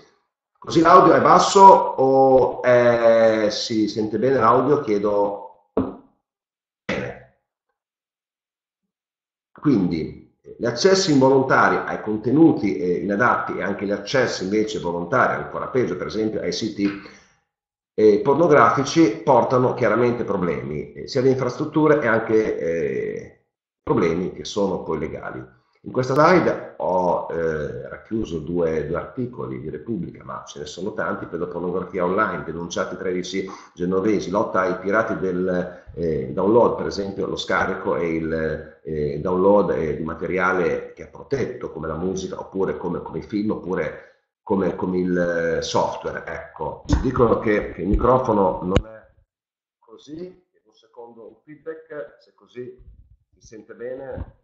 Così l'audio è basso o è... si sente bene l'audio? Chiedo bene. Quindi gli accessi involontari ai contenuti eh, inadatti e anche gli accessi invece volontari, ancora peggio per esempio ai siti eh, pornografici, portano chiaramente problemi, eh, sia di infrastrutture e anche eh, problemi che sono poi legali. In questa slide ho eh, racchiuso due, due, articoli di Repubblica, ma ce ne sono tanti, pedopornografia online, denunciati 13 genovesi, lotta ai pirati del eh, download, per esempio lo scarico e il eh, download eh, di materiale che è protetto, come la musica, oppure come, come i film, oppure come, come il eh, software. Ecco, ci dicono che, che il microfono non è così, un secondo un feedback, se così si sente bene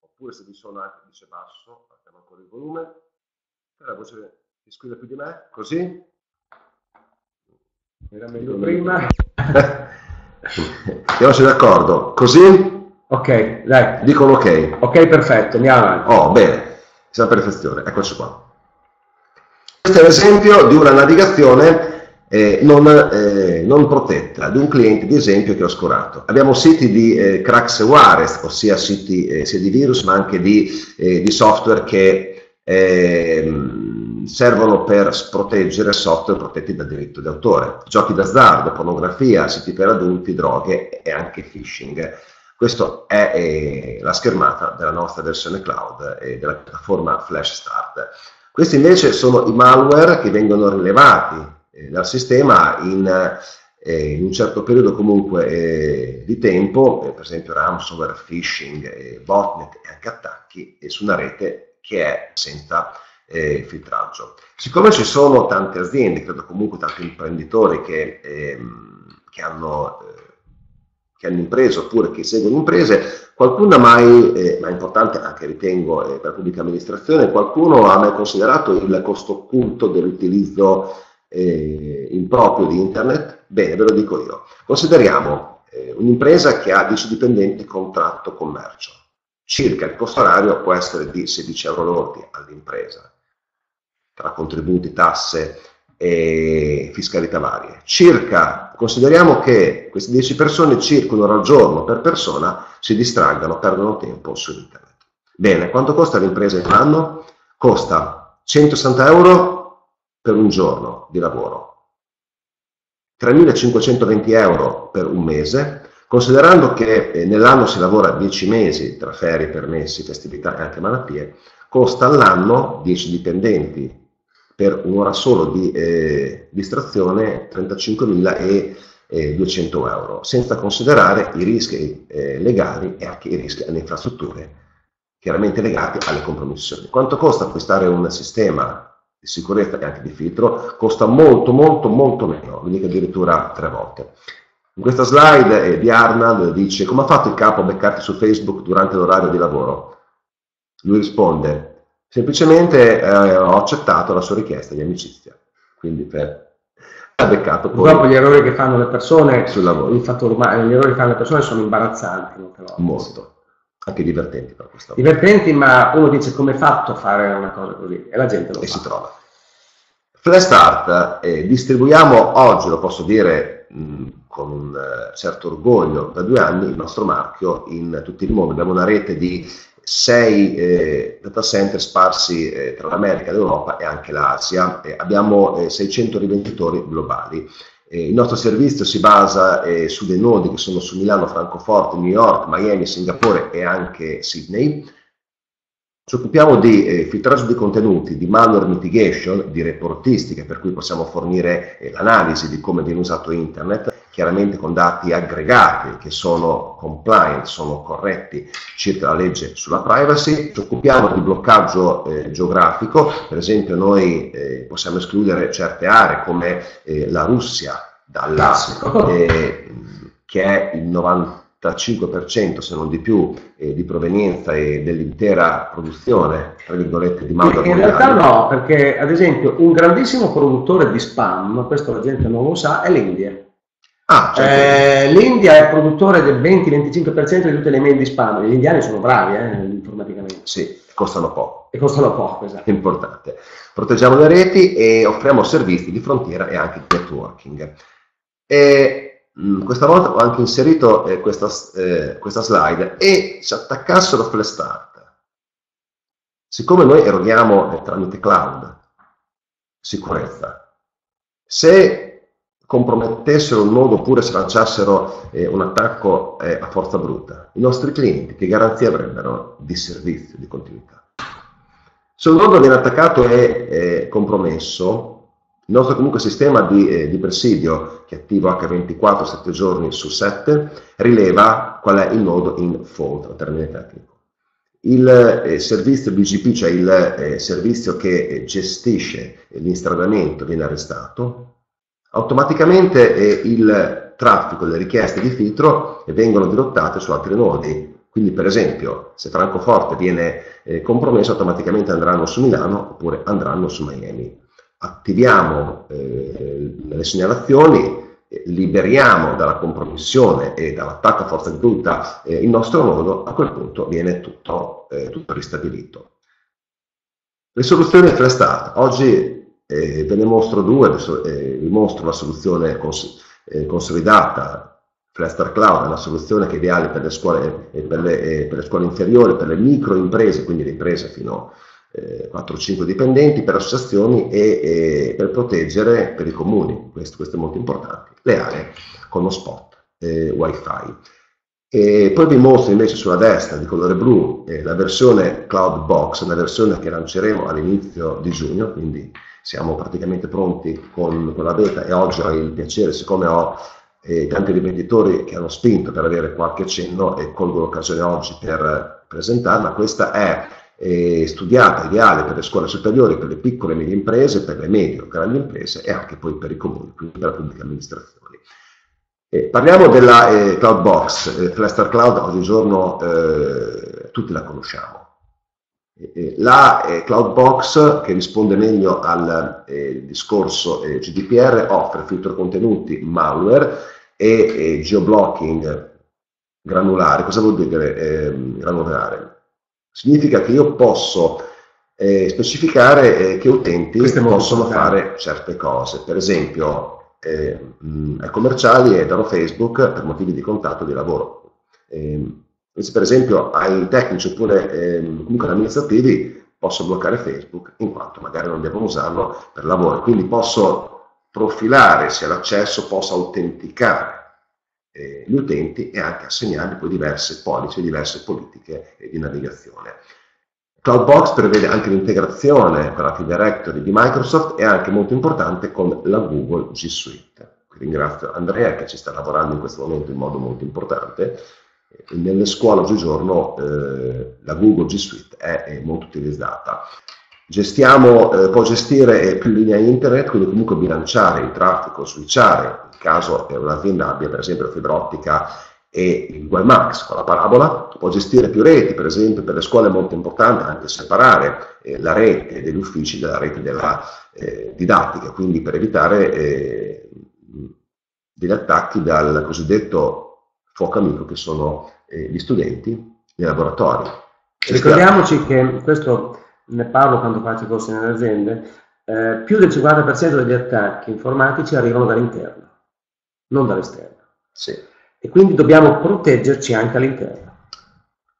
oppure se vi suona anche dice basso, partiamo ancora il volume, la voce ti squilla più di me, così? Era meglio prima. Siamo d'accordo, così? Ok, dai. Dicono ok. Ok, perfetto, andiamo avanti. Oh, bene, siamo perfezione, eccoci qua. Questo è l'esempio di una navigazione eh, non, eh, non, protetta di un cliente, di esempio, che ho scorato. Abbiamo siti di eh, crackseware, ossia siti eh, sia di virus, ma anche di, eh, di software che ehm, servono per proteggere software protetti dal diritto d'autore. Giochi d'azzardo, pornografia, siti per adulti, droghe e anche phishing. Questa è eh, la schermata della nostra versione cloud e della piattaforma Flash Start. Questi invece sono i malware che vengono rilevati eh, dal sistema in, eh, in, un certo periodo comunque eh, di tempo, eh, per esempio ransomware, phishing, botnet e anche attacchi su una rete che è senza filtraggio. Siccome ci sono tante aziende, credo comunque tanti imprenditori che, ehm, che hanno che hanno impreso oppure che seguono imprese, qualcuno ha mai, eh, ma è importante anche ritengo eh, per la pubblica amministrazione, qualcuno ha mai considerato il costo occulto dell'utilizzo eh, improprio di internet? Bene, ve lo dico io. Consideriamo eh, un'impresa che ha 10 dipendenti contratto commercio. Circa il costo orario può essere di 16 euro lordi all'impresa, tra contributi, tasse e fiscalità varie. Circa, consideriamo che queste 10 persone circa un'ora al giorno per persona si distraggano, perdono tempo su internet. Bene, quanto costa l'impresa in un anno? Costa 160 euro per un giorno di lavoro, 3.520 euro per un mese, considerando che eh, nell'anno si lavora 10 mesi tra ferie, permessi, festività e anche malattie, costa all'anno 10 dipendenti per un'ora solo di eh, distrazione 35.200 eh, euro, senza considerare i rischi eh, legali e anche i rischi alle infrastrutture, chiaramente legati alle compromissioni. Quanto costa acquistare un sistema di sicurezza e anche di filtro, costa molto molto molto meno, vi dico addirittura tre volte. In questa slide eh, di Arnold dice come ha fatto il capo a beccarti su Facebook durante l'orario di lavoro? Lui risponde semplicemente eh, ho accettato la sua richiesta di amicizia. Quindi per ha beccato poi Dopo gli errori che fanno le persone sul lavoro. Il fatto, gli errori che fanno le persone sono imbarazzanti. Molto anche divertenti per questa volta. Divertenti, ma uno dice come è fatto a fare una cosa così e la gente lo e fa. si trova. Flash Start eh, distribuiamo oggi, lo posso dire mh, con un uh, certo orgoglio, da due anni il nostro marchio in tutto il mondo. Abbiamo una rete di sei eh, data center sparsi eh, tra l'America, l'Europa e anche l'Asia. abbiamo 600 eh, rivenditori globali. Eh, il nostro servizio si basa eh, su dei nodi che sono su Milano, Francoforte, New York, Miami, Singapore e anche Sydney. Ci occupiamo di eh, filtraggio di contenuti, di malware mitigation, di reportistica, per cui possiamo fornire eh, l'analisi di come viene usato internet chiaramente con dati aggregati che sono compliant, sono corretti circa la legge sulla privacy, ci occupiamo di bloccaggio eh, geografico, per esempio noi eh, possiamo escludere certe aree come eh, la Russia dalla, eh, che è il 90 35% se non di più eh, di provenienza e dell'intera produzione, tra virgolette, di malta In realtà no, perché ad esempio un grandissimo produttore di spam, questo la gente non lo sa, è l'India. Ah, certo. eh, L'India è produttore del 20-25% di tutte le mail di spam, gli indiani sono bravi eh, informaticamente. Sì, costano poco. E costano poco, esatto. Importante. Proteggiamo le reti e offriamo servizi di frontiera e anche di networking. E Mm, questa volta ho anche inserito eh, questa, eh, questa, slide e ci attaccassero Flash Start. Siccome noi eroghiamo eh, tramite cloud sicurezza, se compromettessero un nodo oppure se lanciassero eh, un attacco eh, a forza bruta, i nostri clienti che garanzia avrebbero di servizio, di continuità? Se un nodo viene attaccato e eh, compromesso, il nostro comunque sistema di, eh, di, presidio, che è attivo H24 7 giorni su 7, rileva qual è il nodo in fault, a termine tecnico. Il eh, servizio BGP, cioè il eh, servizio che gestisce l'instradamento, viene arrestato, automaticamente eh, il traffico, le richieste di filtro vengono dirottate su altri nodi. Quindi per esempio se Francoforte viene eh, compromesso automaticamente andranno su Milano oppure andranno su Miami attiviamo eh, le segnalazioni, liberiamo dalla compromissione e dall'attacco a forza di bruta eh, il nostro nodo, a quel punto viene tutto, eh, tutto ristabilito. Le soluzioni Flash Start. Oggi eh, ve ne mostro due, adesso eh, vi mostro la soluzione cons eh, consolidata Flash Start Cloud, è una soluzione che è ideale per le scuole, per le, per le scuole inferiori, per le micro imprese, quindi le imprese fino a eh, 4-5 dipendenti per associazioni e, e, per proteggere per i comuni, questo, questo, è molto importante, le aree con lo spot eh, wifi. E poi vi mostro invece sulla destra di colore blu eh, la versione Cloud Box, una versione che lanceremo all'inizio di giugno, quindi siamo praticamente pronti con, con, la beta e oggi ho il piacere, siccome ho eh, tanti rivenditori che hanno spinto per avere qualche cenno e colgo l'occasione oggi per presentarla, questa è eh, studiata, ideale per le scuole superiori, per le piccole e medie imprese, per le medie o grandi imprese e anche poi per i comuni, quindi per la pubblica amministrazione. Eh, parliamo della eh, Cloud Box, eh, Cluster Cloud oggigiorno eh, tutti la conosciamo. La eh, Cloud Box, che risponde meglio al eh, discorso GDPR, offre filtro contenuti, malware e geoblocking granulare. Cosa vuol dire ehm, granulare? Significa che io posso eh, specificare eh, che utenti possono fare certe cose. Per esempio, eh, ai commerciali e darò Facebook per motivi di contatto di lavoro. Eh, per esempio ai tecnici oppure ehm, comunque amministrativi posso bloccare Facebook in quanto magari non devono usarlo per lavoro. Quindi posso profilare sia l'accesso, posso autenticare eh, gli utenti e anche assegnargli poi diverse policy, diverse politiche eh, di navigazione. Cloudbox prevede anche l'integrazione con l'Active Directory di Microsoft e anche molto importante con la Google G Suite. Ringrazio Andrea che ci sta lavorando in questo momento in modo molto importante. Nelle scuole oggigiorno eh, la Google G Suite è, è molto utilizzata. Gestiamo, eh, può gestire eh, più linee internet, quindi comunque bilanciare il traffico, switchare caso un'azienda abbia per esempio fibra ottica e il WebMax con la parabola, può gestire più reti, per esempio per le scuole è molto importante anche separare eh, la rete degli uffici dalla rete della eh, didattica, quindi per evitare eh, degli attacchi dal cosiddetto fuoco amico che sono eh, gli studenti nei laboratori. Ricordiamoci che questo ne parlo quando faccio corsi nelle aziende, eh, più del 50% degli attacchi informatici arrivano dall'interno non dall'esterno. Sì. E quindi dobbiamo proteggerci anche all'interno.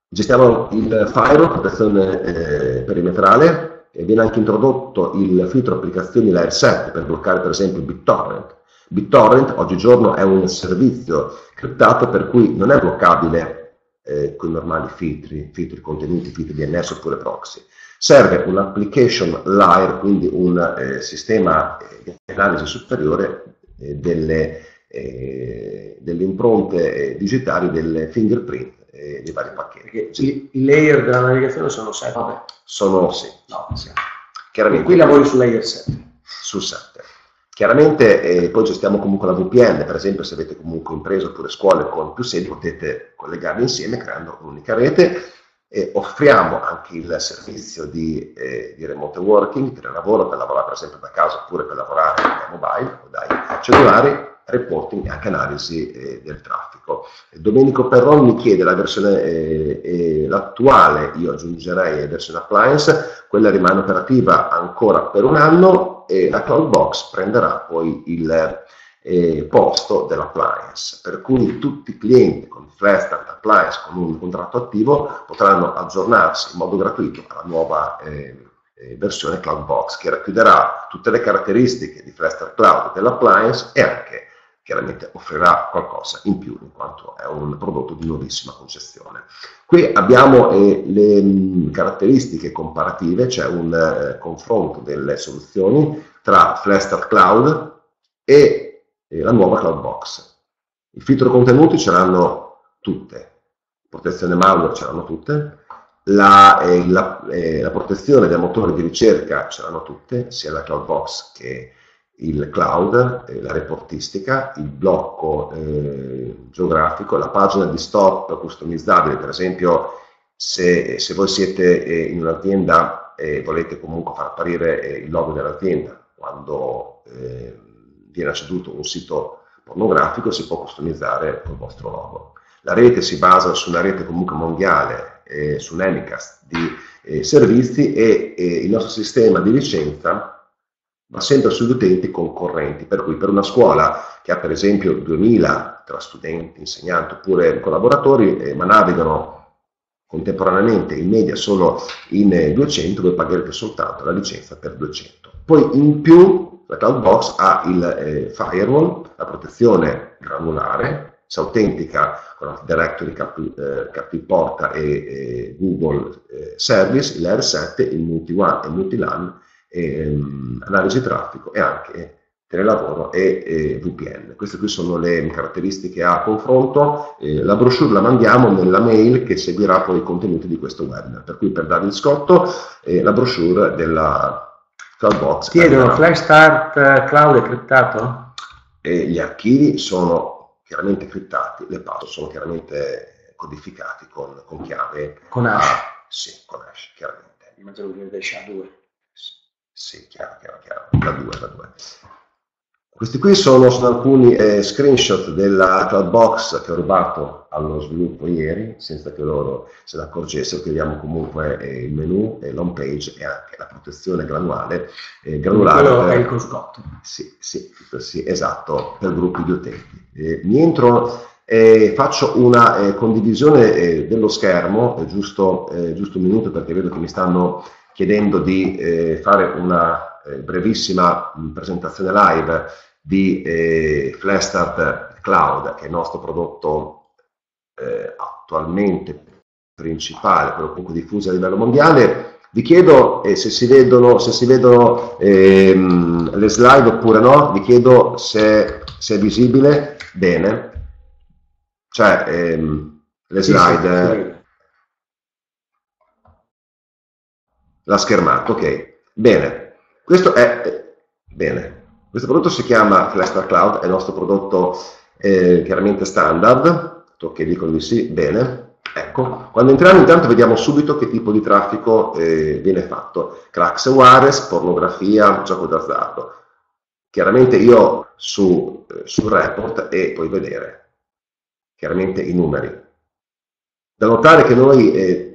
Gestiamo il firewall, protezione eh, perimetrale, e viene anche introdotto il filtro applicazioni layer 7 per bloccare per esempio BitTorrent. BitTorrent oggigiorno è un servizio criptato per cui non è bloccabile eh, con i normali filtri, filtri contenuti, filtri DNS oppure proxy. Serve un application layer, quindi un eh, sistema di analisi superiore eh, delle eh, delle impronte digitali delle fingerprint eh, dei vari pacchetti. Perché sì. i, layer della navigazione sono 7? Sono sì. No, sì. Chiaramente, qui lavori su layer 7. Su 7. Chiaramente eh, poi gestiamo comunque la VPN, per esempio se avete comunque imprese oppure scuole con più sedi potete collegarle insieme creando un'unica rete e offriamo anche il servizio di, eh, di remote working, per lavoro, per lavorare per esempio da casa oppure per lavorare da mobile o dai cellulari, reporting e anche analisi eh, del traffico. Domenico Perron mi chiede la versione, eh, eh, l'attuale, io aggiungerei la versione appliance, quella rimane operativa ancora per un anno e la Cloudbox prenderà poi il eh, posto dell'appliance, per cui tutti i clienti con Flashstart Appliance con un contratto attivo potranno aggiornarsi in modo gratuito alla nuova eh, eh, versione Cloudbox che racchiuderà tutte le caratteristiche di Flashstart Cloud dell'appliance e anche chiaramente offrirà qualcosa in più in quanto è un prodotto di nuovissima concezione. Qui abbiamo eh, le mh, caratteristiche comparative, c'è un eh, confronto delle soluzioni tra Flashstart Cloud e eh, la nuova Cloudbox. I filtro contenuti ce l'hanno tutte, protezione malware ce l'hanno tutte, la, eh, la, eh, la, protezione del motore di ricerca ce l'hanno tutte, sia la Cloudbox che il cloud, eh, la reportistica, il blocco eh, geografico, la pagina di stop customizzabile, per esempio se, se voi siete eh, in un'azienda e volete comunque far apparire eh, il logo dell'azienda quando eh, viene acceduto un sito pornografico si può customizzare il vostro logo. La rete si basa su una rete comunque mondiale, eh, su un Emicast di servizi e il nostro sistema di licenza ma sempre sugli utenti concorrenti, per cui per una scuola che ha per esempio 2000 tra studenti, insegnanti oppure collaboratori, eh, ma navigano contemporaneamente in media solo in 200, voi pagherete soltanto la licenza per 200. Poi in più la Cloudbox ha il eh, firewall, la protezione granulare, si autentica con la Directory KP, eh, Porta e eh, Google eh, Service, il R7, il multi-WAN e il multi-LAN ehm, analisi traffico e anche telelavoro e, e VPN. Queste qui sono le caratteristiche a confronto. Eh, la brochure la mandiamo nella mail che seguirà poi i contenuti di questo webinar. Per cui per darvi il scotto, eh, la brochure della Cloudbox. Chiedono, Flash Start eh, Cloud è criptato? E gli archivi sono chiaramente criptati, le password sono chiaramente codificati con, con chiave. Con hash? Ah, sì, con hash, chiaramente. Immagino che sia SHA-2. Sì, chiaro, chiaro, chiaro. La 2, la 2. Questi qui sono, sono alcuni eh, screenshot della Cloudbox che ho rubato allo sviluppo ieri, senza che loro se ne accorgessero, che vediamo comunque eh, il menu, eh, l'home page e anche la protezione granuale. Eh, granulare Quello per, è il coscotto. Sì, sì, sì, esatto, per gruppi di utenti. Eh, mi entro e faccio una eh, condivisione eh, dello schermo, giusto, eh, giusto, un minuto perché vedo che mi stanno chiedendo di eh, fare una eh, brevissima mh, presentazione live di eh, Flashstart Cloud, che è il nostro prodotto eh, attualmente principale, quello comunque diffuso a livello mondiale. Vi chiedo eh, se si vedono, se si vedono ehm, le slide oppure no, vi chiedo se, se è visibile bene, cioè ehm, le slide. Sì, sì, la schermata, ok. Bene, questo è, bene, questo prodotto si chiama Flashdart Cloud, è il nostro prodotto eh, chiaramente standard, che dicono di sì, bene, ecco. Quando entriamo intanto vediamo subito che tipo di traffico eh, viene fatto, cracks wireless, pornografia, gioco d'azzardo. Chiaramente io su, eh, sul report e puoi vedere chiaramente i numeri. Da notare che noi eh,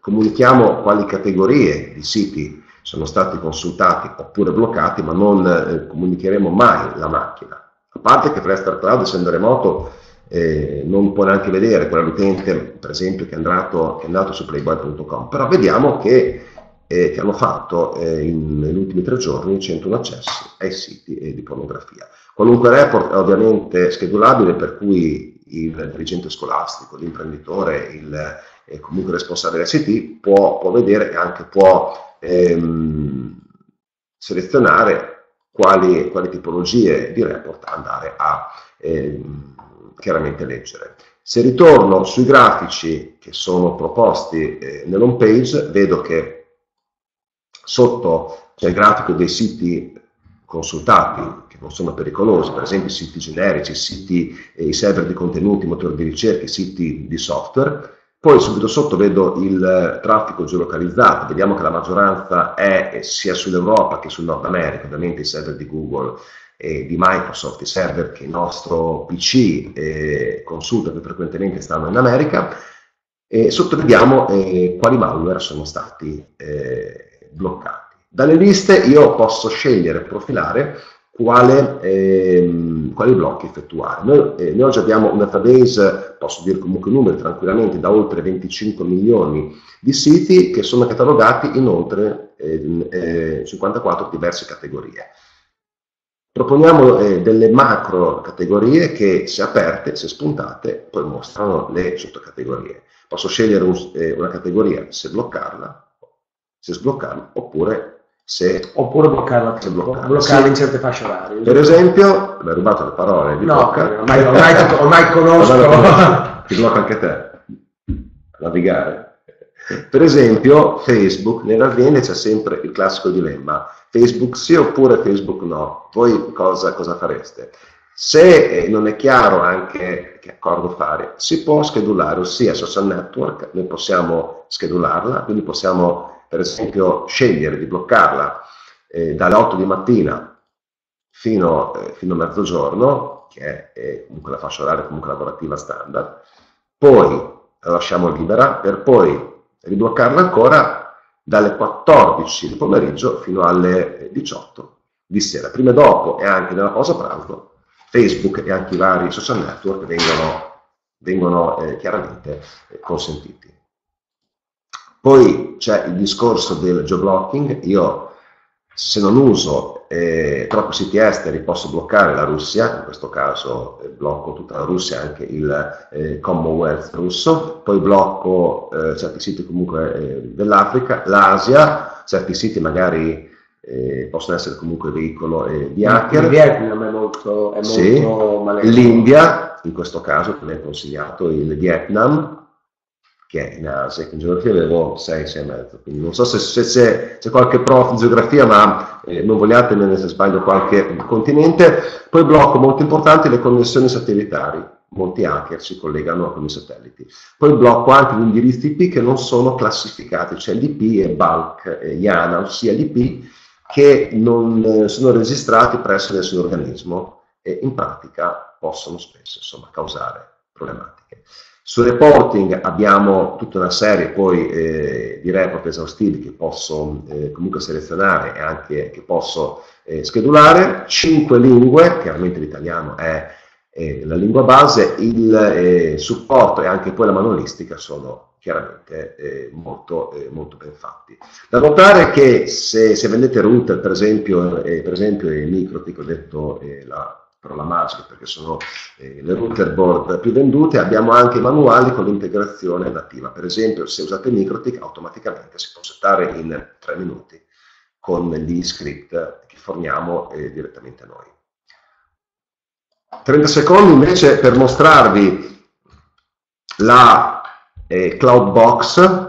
comunichiamo quali categorie di siti sono stati consultati oppure bloccati, ma non eh, comunicheremo mai la macchina. A parte che Frestar Cloud, essendo remoto, eh, non può neanche vedere quell'utente, per esempio, che è andato, che è andato su playboy.com, però vediamo che, eh, che hanno fatto eh, in, negli ultimi tre giorni 101 accessi ai siti eh, di pornografia. Qualunque report è ovviamente schedulabile, per cui il dirigente scolastico, l'imprenditore, il, e comunque responsabile ICT può, può vedere e anche può ehm, selezionare quali, quali, tipologie di report andare a eh, chiaramente leggere. Se ritorno sui grafici che sono proposti eh, nell'home page, vedo che sotto c'è il grafico dei siti consultati, che non sono pericolosi, per esempio siti generici, siti, eh, i server di contenuti, motori di ricerca, siti di software. Poi subito sotto vedo il eh, traffico geolocalizzato, vediamo che la maggioranza è eh, sia sull'Europa che sul Nord America, ovviamente i server di Google e di Microsoft, i server che il nostro PC eh, consulta più frequentemente stanno in America. E sotto vediamo eh, quali malware sono stati eh, bloccati. Dalle liste io posso scegliere, profilare quale, ehm, quali blocchi effettuare. Noi, eh, noi, oggi abbiamo un database, posso dire comunque numeri tranquillamente, da oltre 25 milioni di siti che sono catalogati in oltre eh, 54 diverse categorie. Proponiamo eh, delle macro categorie che se aperte, se spuntate, poi mostrano le sottocategorie. Posso scegliere un, eh, una categoria se bloccarla, se sbloccarla, oppure se oppure bloccarla, bloccarla. bloccarla sì. in certe fasce orarie. Per esempio, mi hai rubato le parole di no, blocca. Ormai, ormai, ormai conosco. Ti blocca anche te. Navigare. Per esempio, Facebook, nelle aziende c'è sempre il classico dilemma. Facebook sì oppure Facebook no. Voi cosa, cosa fareste? Se non è chiaro anche che accordo fare, si può schedulare, ossia social network, noi possiamo schedularla, quindi possiamo per esempio scegliere di bloccarla eh, dalle 8 di mattina fino, eh, fino, a mezzogiorno, che è eh, comunque la fascia oraria comunque lavorativa standard, poi la lasciamo libera per poi ribloccarla ancora dalle 14 di pomeriggio fino alle 18 di sera. Prima e dopo e anche nella pausa pranzo Facebook e anche i vari social network vengono, vengono eh, chiaramente eh, consentiti. Poi c'è il discorso del geoblocking, io se non uso eh, troppi siti esteri posso bloccare la Russia, in questo caso eh, blocco tutta la Russia, anche il eh, Commonwealth russo, poi blocco eh, certi siti comunque eh, dell'Africa, l'Asia, certi siti magari eh, possono essere comunque veicolo di hacker. Il Vietnam è molto, è sì. molto L'India, in questo caso, come è consigliato il Vietnam, che è in che in geografia avevo 6, 6 e mezzo, quindi non so se, c'è qualche prof di geografia, ma eh, non vogliatemene se sbaglio qualche continente. Poi blocco molto importante le connessioni satellitari, molti hacker si collegano con i satelliti. Poi blocco anche gli indirizzi IP che non sono classificati, cioè l'IP è bulk eh, IANA, ossia l'IP che non eh, sono registrati presso nessun organismo e in pratica possono spesso insomma, causare problematiche. Sul reporting abbiamo tutta una serie poi eh, di report esaustivi che posso eh, comunque selezionare e anche che posso eh, schedulare, cinque lingue, chiaramente l'italiano è la lingua base, il eh, supporto e anche poi la manualistica sono chiaramente eh, molto, eh, molto, ben fatti. Da notare che se, se vendete router, per esempio, per esempio il Microtik, ho detto la parola maschio perché sono eh, le router board più vendute, abbiamo anche manuali con l'integrazione nativa. Per esempio, se usate Microtik, automaticamente si può settare in 3 minuti con gli script che forniamo eh, direttamente noi. 30 secondi invece per mostrarvi la eh, Cloudbox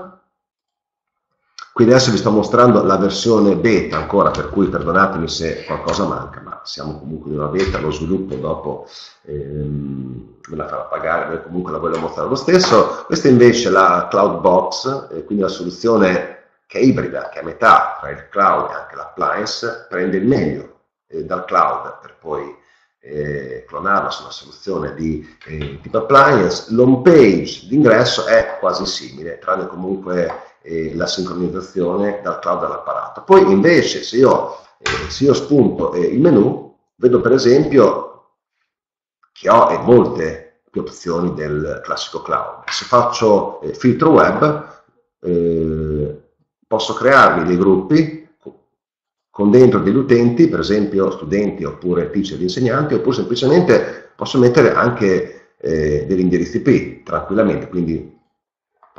Quindi adesso vi sto mostrando la versione beta ancora, per cui perdonatemi se qualcosa manca, ma siamo comunque in una beta, lo sviluppo dopo ehm, me la farà pagare, comunque la voglio mostrare lo stesso. Questa invece è la Cloudbox, eh, quindi la soluzione che è ibrida, che è a metà tra il cloud e anche l'appliance, prende il meglio eh, dal cloud per poi eh, clonarla su una soluzione di eh, tipo appliance. L'home page d'ingresso è quasi simile, tranne comunque eh, la sincronizzazione dal cloud all'apparato. Poi invece se io, eh, se io spunto eh, il menu, vedo per esempio che ho eh, molte più opzioni del classico cloud. Se faccio eh, filtro web, eh, posso crearmi dei gruppi con dentro degli utenti, per esempio studenti oppure teacher insegnanti, oppure semplicemente posso mettere anche degli indirizzi IP tranquillamente, quindi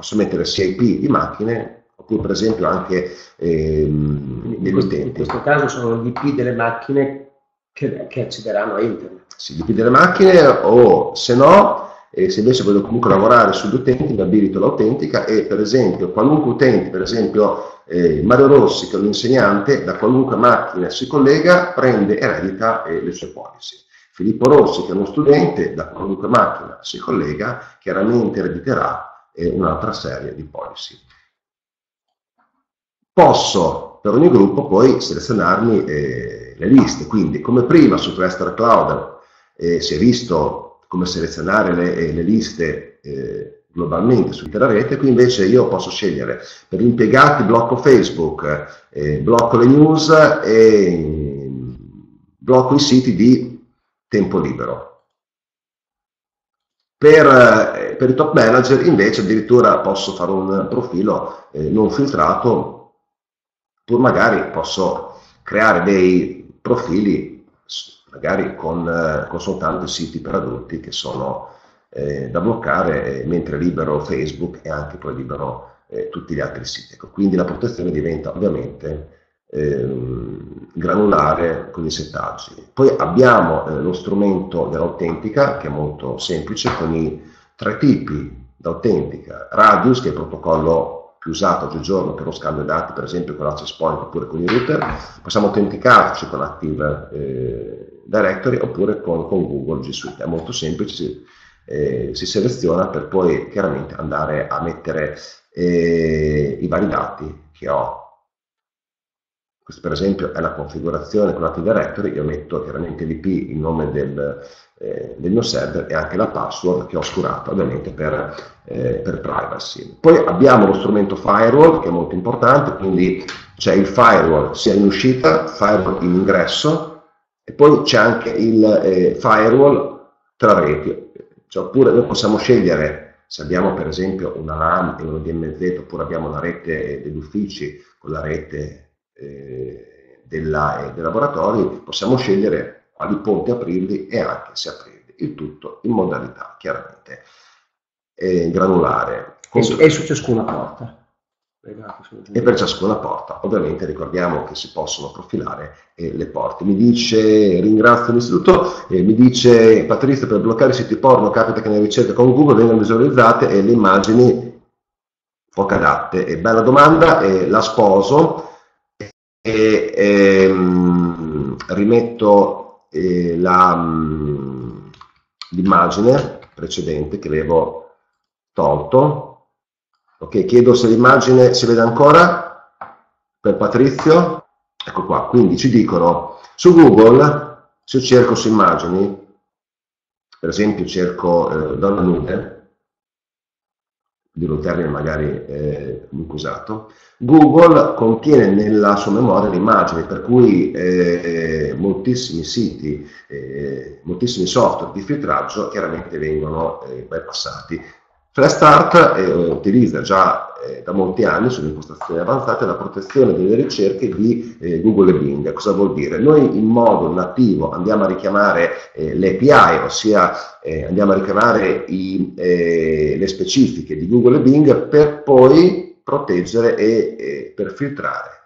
posso mettere sia IP di macchine oppure per esempio anche ehm, degli utenti. In questo caso sono gli IP delle macchine che, che accederanno a internet. Sì, gli IP delle macchine o se no e se invece voglio comunque lavorare sugli utenti mi abilito l'autentica e per esempio qualunque utente, per esempio eh, Mario Rossi che è un insegnante, da qualunque macchina si collega, prende e eredita eh, le sue policy. Filippo Rossi che è uno studente, da qualunque macchina si collega, chiaramente erediterà eh, un'altra serie di policy. Posso per ogni gruppo poi selezionarmi eh, le liste, quindi come prima su Cluster Cloud eh, si è visto come selezionare le, eh, le liste eh, globalmente sull'intera rete, qui invece io posso scegliere per gli impiegati blocco Facebook, eh, blocco le news e mm, blocco i siti di tempo libero. Per, eh, per, i top manager invece addirittura posso fare un profilo eh, non filtrato, pur magari posso creare dei profili magari con, eh, con soltanto siti per adulti che sono eh, da bloccare, eh, mentre libero Facebook e anche poi libero tutti gli altri siti. Ecco, quindi la protezione diventa ovviamente granulare con i settaggi. Poi abbiamo eh, lo strumento dell'autentica che è molto semplice con i tre tipi d'autentica, Radius che è il protocollo più usato oggigiorno per lo scambio dati, per esempio con Access Point oppure con i router, possiamo autenticarci con Active eh, Directory oppure con, con, Google G Suite. È molto semplice, si, eh, si, seleziona per poi chiaramente andare a mettere eh, i vari dati che ho. Questo per esempio è la configurazione con Active Directory, io metto chiaramente l'IP, il nome del, eh, del mio server e anche la password che ho oscurato ovviamente per, eh, per, privacy. Poi abbiamo lo strumento firewall che è molto importante, quindi c'è il firewall sia in uscita, firewall in ingresso e poi c'è anche il eh, firewall tra reti, cioè, oppure noi possiamo scegliere se abbiamo per esempio una LAN e uno DMZ oppure abbiamo la rete degli uffici con la rete eh, della, eh, dei laboratori, possiamo scegliere quali ponti aprirli e anche se aprirli, il tutto in modalità chiaramente eh, granulare. E su, e su ciascuna porta. E per ciascuna porta, ovviamente ricordiamo che si possono profilare eh, le porte. Mi dice, ringrazio l'istituto, eh, mi dice Patrizia per bloccare i siti porno capita che nelle ricerche con Google vengano visualizzate e le immagini poco adatte. E bella domanda, eh, la sposo e ehm, rimetto eh, l'immagine precedente che avevo tolto. Ok, chiedo se l'immagine si vede ancora per Patrizio. Ecco qua, quindi ci dicono su Google, se cerco su immagini, per esempio cerco eh, donna nude, dire un termine magari eh, usato, Google contiene nella sua memoria le immagini, per cui eh, moltissimi siti, eh, moltissimi software di filtraggio chiaramente vengono eh, bypassati. Flashstart eh, utilizza già eh, da molti anni sulle impostazioni avanzate la protezione delle ricerche di eh, Google e Bing. Cosa vuol dire? Noi in modo nativo andiamo a richiamare eh, le API, ossia eh, andiamo a richiamare i, eh, le specifiche di Google e Bing per poi proteggere e per filtrare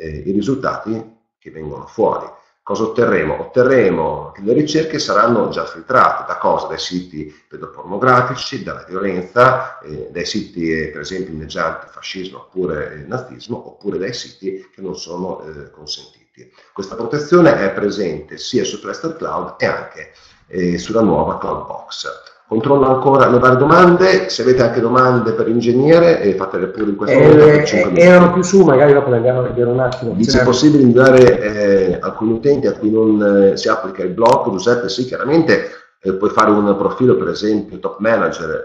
i risultati che vengono fuori. Cosa otterremo? Otterremo che le ricerche saranno già filtrate da cosa? Dai siti pedopornografici, dalla violenza, eh, dai siti eh, per esempio inneggianti fascismo oppure eh, nazismo, oppure dai siti che non sono eh, consentiti. Questa protezione è presente sia su Cluster Cloud e anche eh, sulla nuova Cloudbox. Controllo ancora le varie domande, se avete anche domande per l'ingegnere eh, fatele pure in questo eh, momento. Eh, erano più su, magari dopo le andiamo a vedere un attimo. Dice è possibile inviare eh, alcuni utenti a cui non eh, si applica il blocco, Giuseppe sì, chiaramente eh, puoi fare un profilo per esempio top manager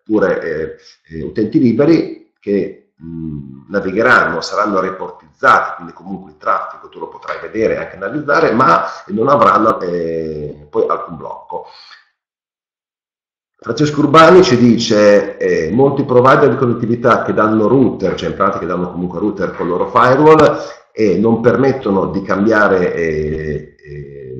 oppure utenti liberi che mh, navigheranno, saranno reportizzati, quindi comunque il traffico tu lo potrai vedere e anche analizzare, ma non avranno poi alcun blocco. Francesco Urbani ci dice eh, molti provider di connettività che danno router, cioè in pratica danno comunque router con il loro firewall e non permettono di cambiare eh, eh,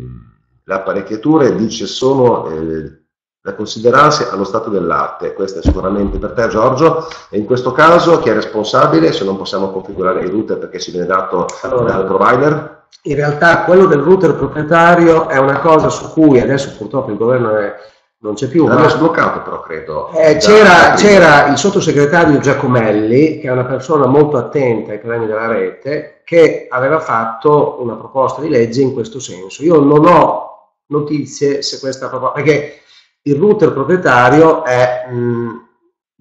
le apparecchiature, dice sono eh, da considerarsi allo stato dell'arte. Questo è sicuramente per te Giorgio. E in questo caso chi è responsabile se non possiamo configurare il router perché si viene dato allora, dal provider? In realtà quello del router proprietario è una cosa su cui adesso purtroppo il governo è, non c'è più. L'abbiamo sbloccato però credo. Eh, c'era, c'era, il sottosegretario Giacomelli, che è una persona molto attenta ai problemi della rete, che aveva fatto una proposta di legge in questo senso. Io non ho notizie se questa proposta... perché il router proprietario è, mh,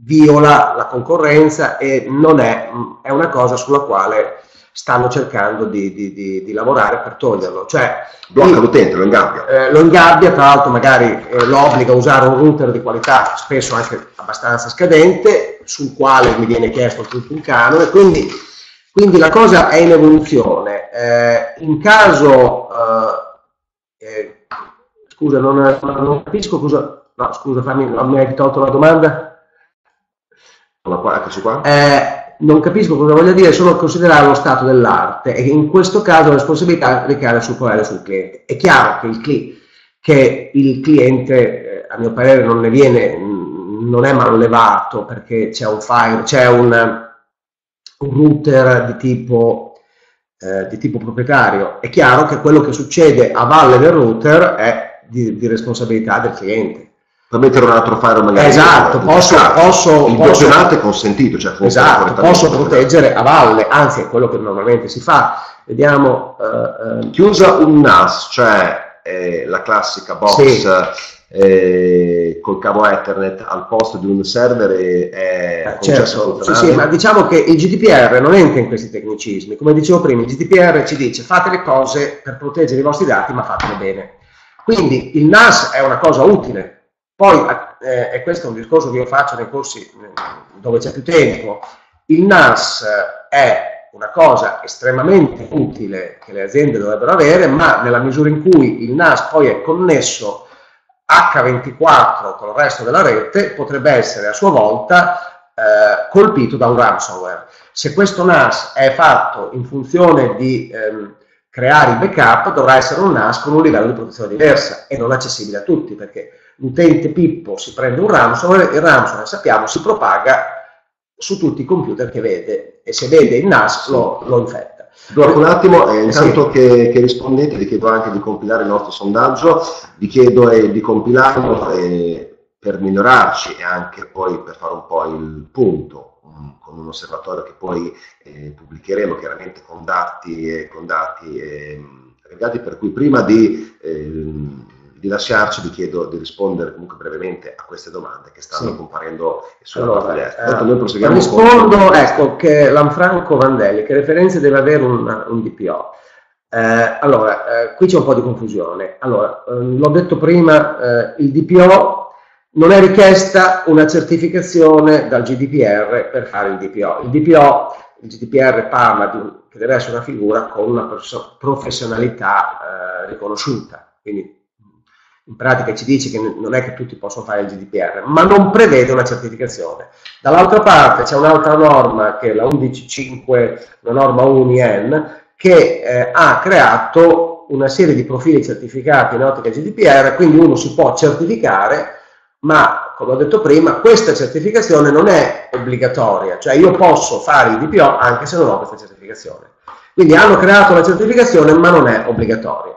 viola la concorrenza e non è, mh, è una cosa sulla quale stanno cercando di, di, di, di lavorare per toglierlo. Cioè, Blocca l'utente, lo ingabbia. Eh, lo ingabbia, tra l'altro magari eh, lo obbliga a usare un router di qualità spesso anche abbastanza scadente, sul quale mi viene chiesto tutto un canone, quindi, quindi la cosa è in evoluzione. Eh, in caso eh, eh, Scusa, non, non capisco cosa... No, scusa, fammi, non mi hai tolto la domanda? Eccoci qua. Eh, non capisco cosa voglia dire, solo considerare lo stato dell'arte e in questo caso la responsabilità ricade sul provider sul cliente. È chiaro che il, cli che il cliente, eh, a mio parere, non ne viene, non è manlevato perché c'è un file, c'è un, un router di tipo eh, di tipo proprietario, è chiaro che quello che succede a valle del router è di, di responsabilità del cliente. Per mettere un altro file magari. Esatto, posso, posso, il posso, è consentito. Cioè esatto, posso proteggere a valle, anzi è quello che normalmente si fa. Vediamo. Uh, uh, Chiusa un NAS, cioè eh, la classica box sì. eh, col cavo Ethernet al posto di un server è eh, certo, sì, sì, ma diciamo che il GDPR non entra in questi tecnicismi. Come dicevo prima, il GDPR ci dice fate le cose per proteggere i vostri dati, ma fatele bene. Quindi il NAS è una cosa utile. Poi, eh, e questo è un discorso che io faccio nei corsi eh, dove c'è più tempo, il NAS è una cosa estremamente utile che le aziende dovrebbero avere, ma nella misura in cui il NAS poi è connesso H24 con il resto della rete, potrebbe essere a sua volta eh, colpito da un ransomware. Se questo NAS è fatto in funzione di ehm, creare il backup dovrà essere un NAS con un livello di protezione diversa e non accessibile a tutti perché l'utente Pippo si prende un ransomware, il ransomware sappiamo si propaga su tutti i computer che vede e se vede il NAS lo, lo infetta. Dopo un attimo, eh, intanto sì. che, che, rispondete vi chiedo anche di compilare il nostro sondaggio, vi chiedo eh, di compilarlo eh, per migliorarci e anche poi per fare un po' il punto con un osservatorio che poi eh, pubblicheremo chiaramente con dati, e con dati eh, aggregati, per cui prima di, eh, di, lasciarci vi chiedo di rispondere comunque brevemente a queste domande che stanno sì. comparendo sulla allora, parte eh, noi rispondo, con... ecco, che Lanfranco Vandelli, che referenze deve avere un, un DPO? Eh, allora, eh, qui c'è un po' di confusione. Allora, eh, l'ho detto prima, eh, il DPO non è richiesta una certificazione dal GDPR per fare il DPO. Il DPO, il GDPR parla di che deve essere una figura con una professionalità eh, riconosciuta, quindi in pratica ci dice che non è che tutti possono fare il GDPR, ma non prevede una certificazione. Dall'altra parte c'è un'altra norma che è la 11.5, una norma UNIN, che eh, ha creato una serie di profili certificati in ottica GDPR, quindi uno si può certificare ma come ho detto prima, questa certificazione non è obbligatoria, cioè io posso fare il DPO anche se non ho questa certificazione. Quindi hanno creato la certificazione, ma non è obbligatoria.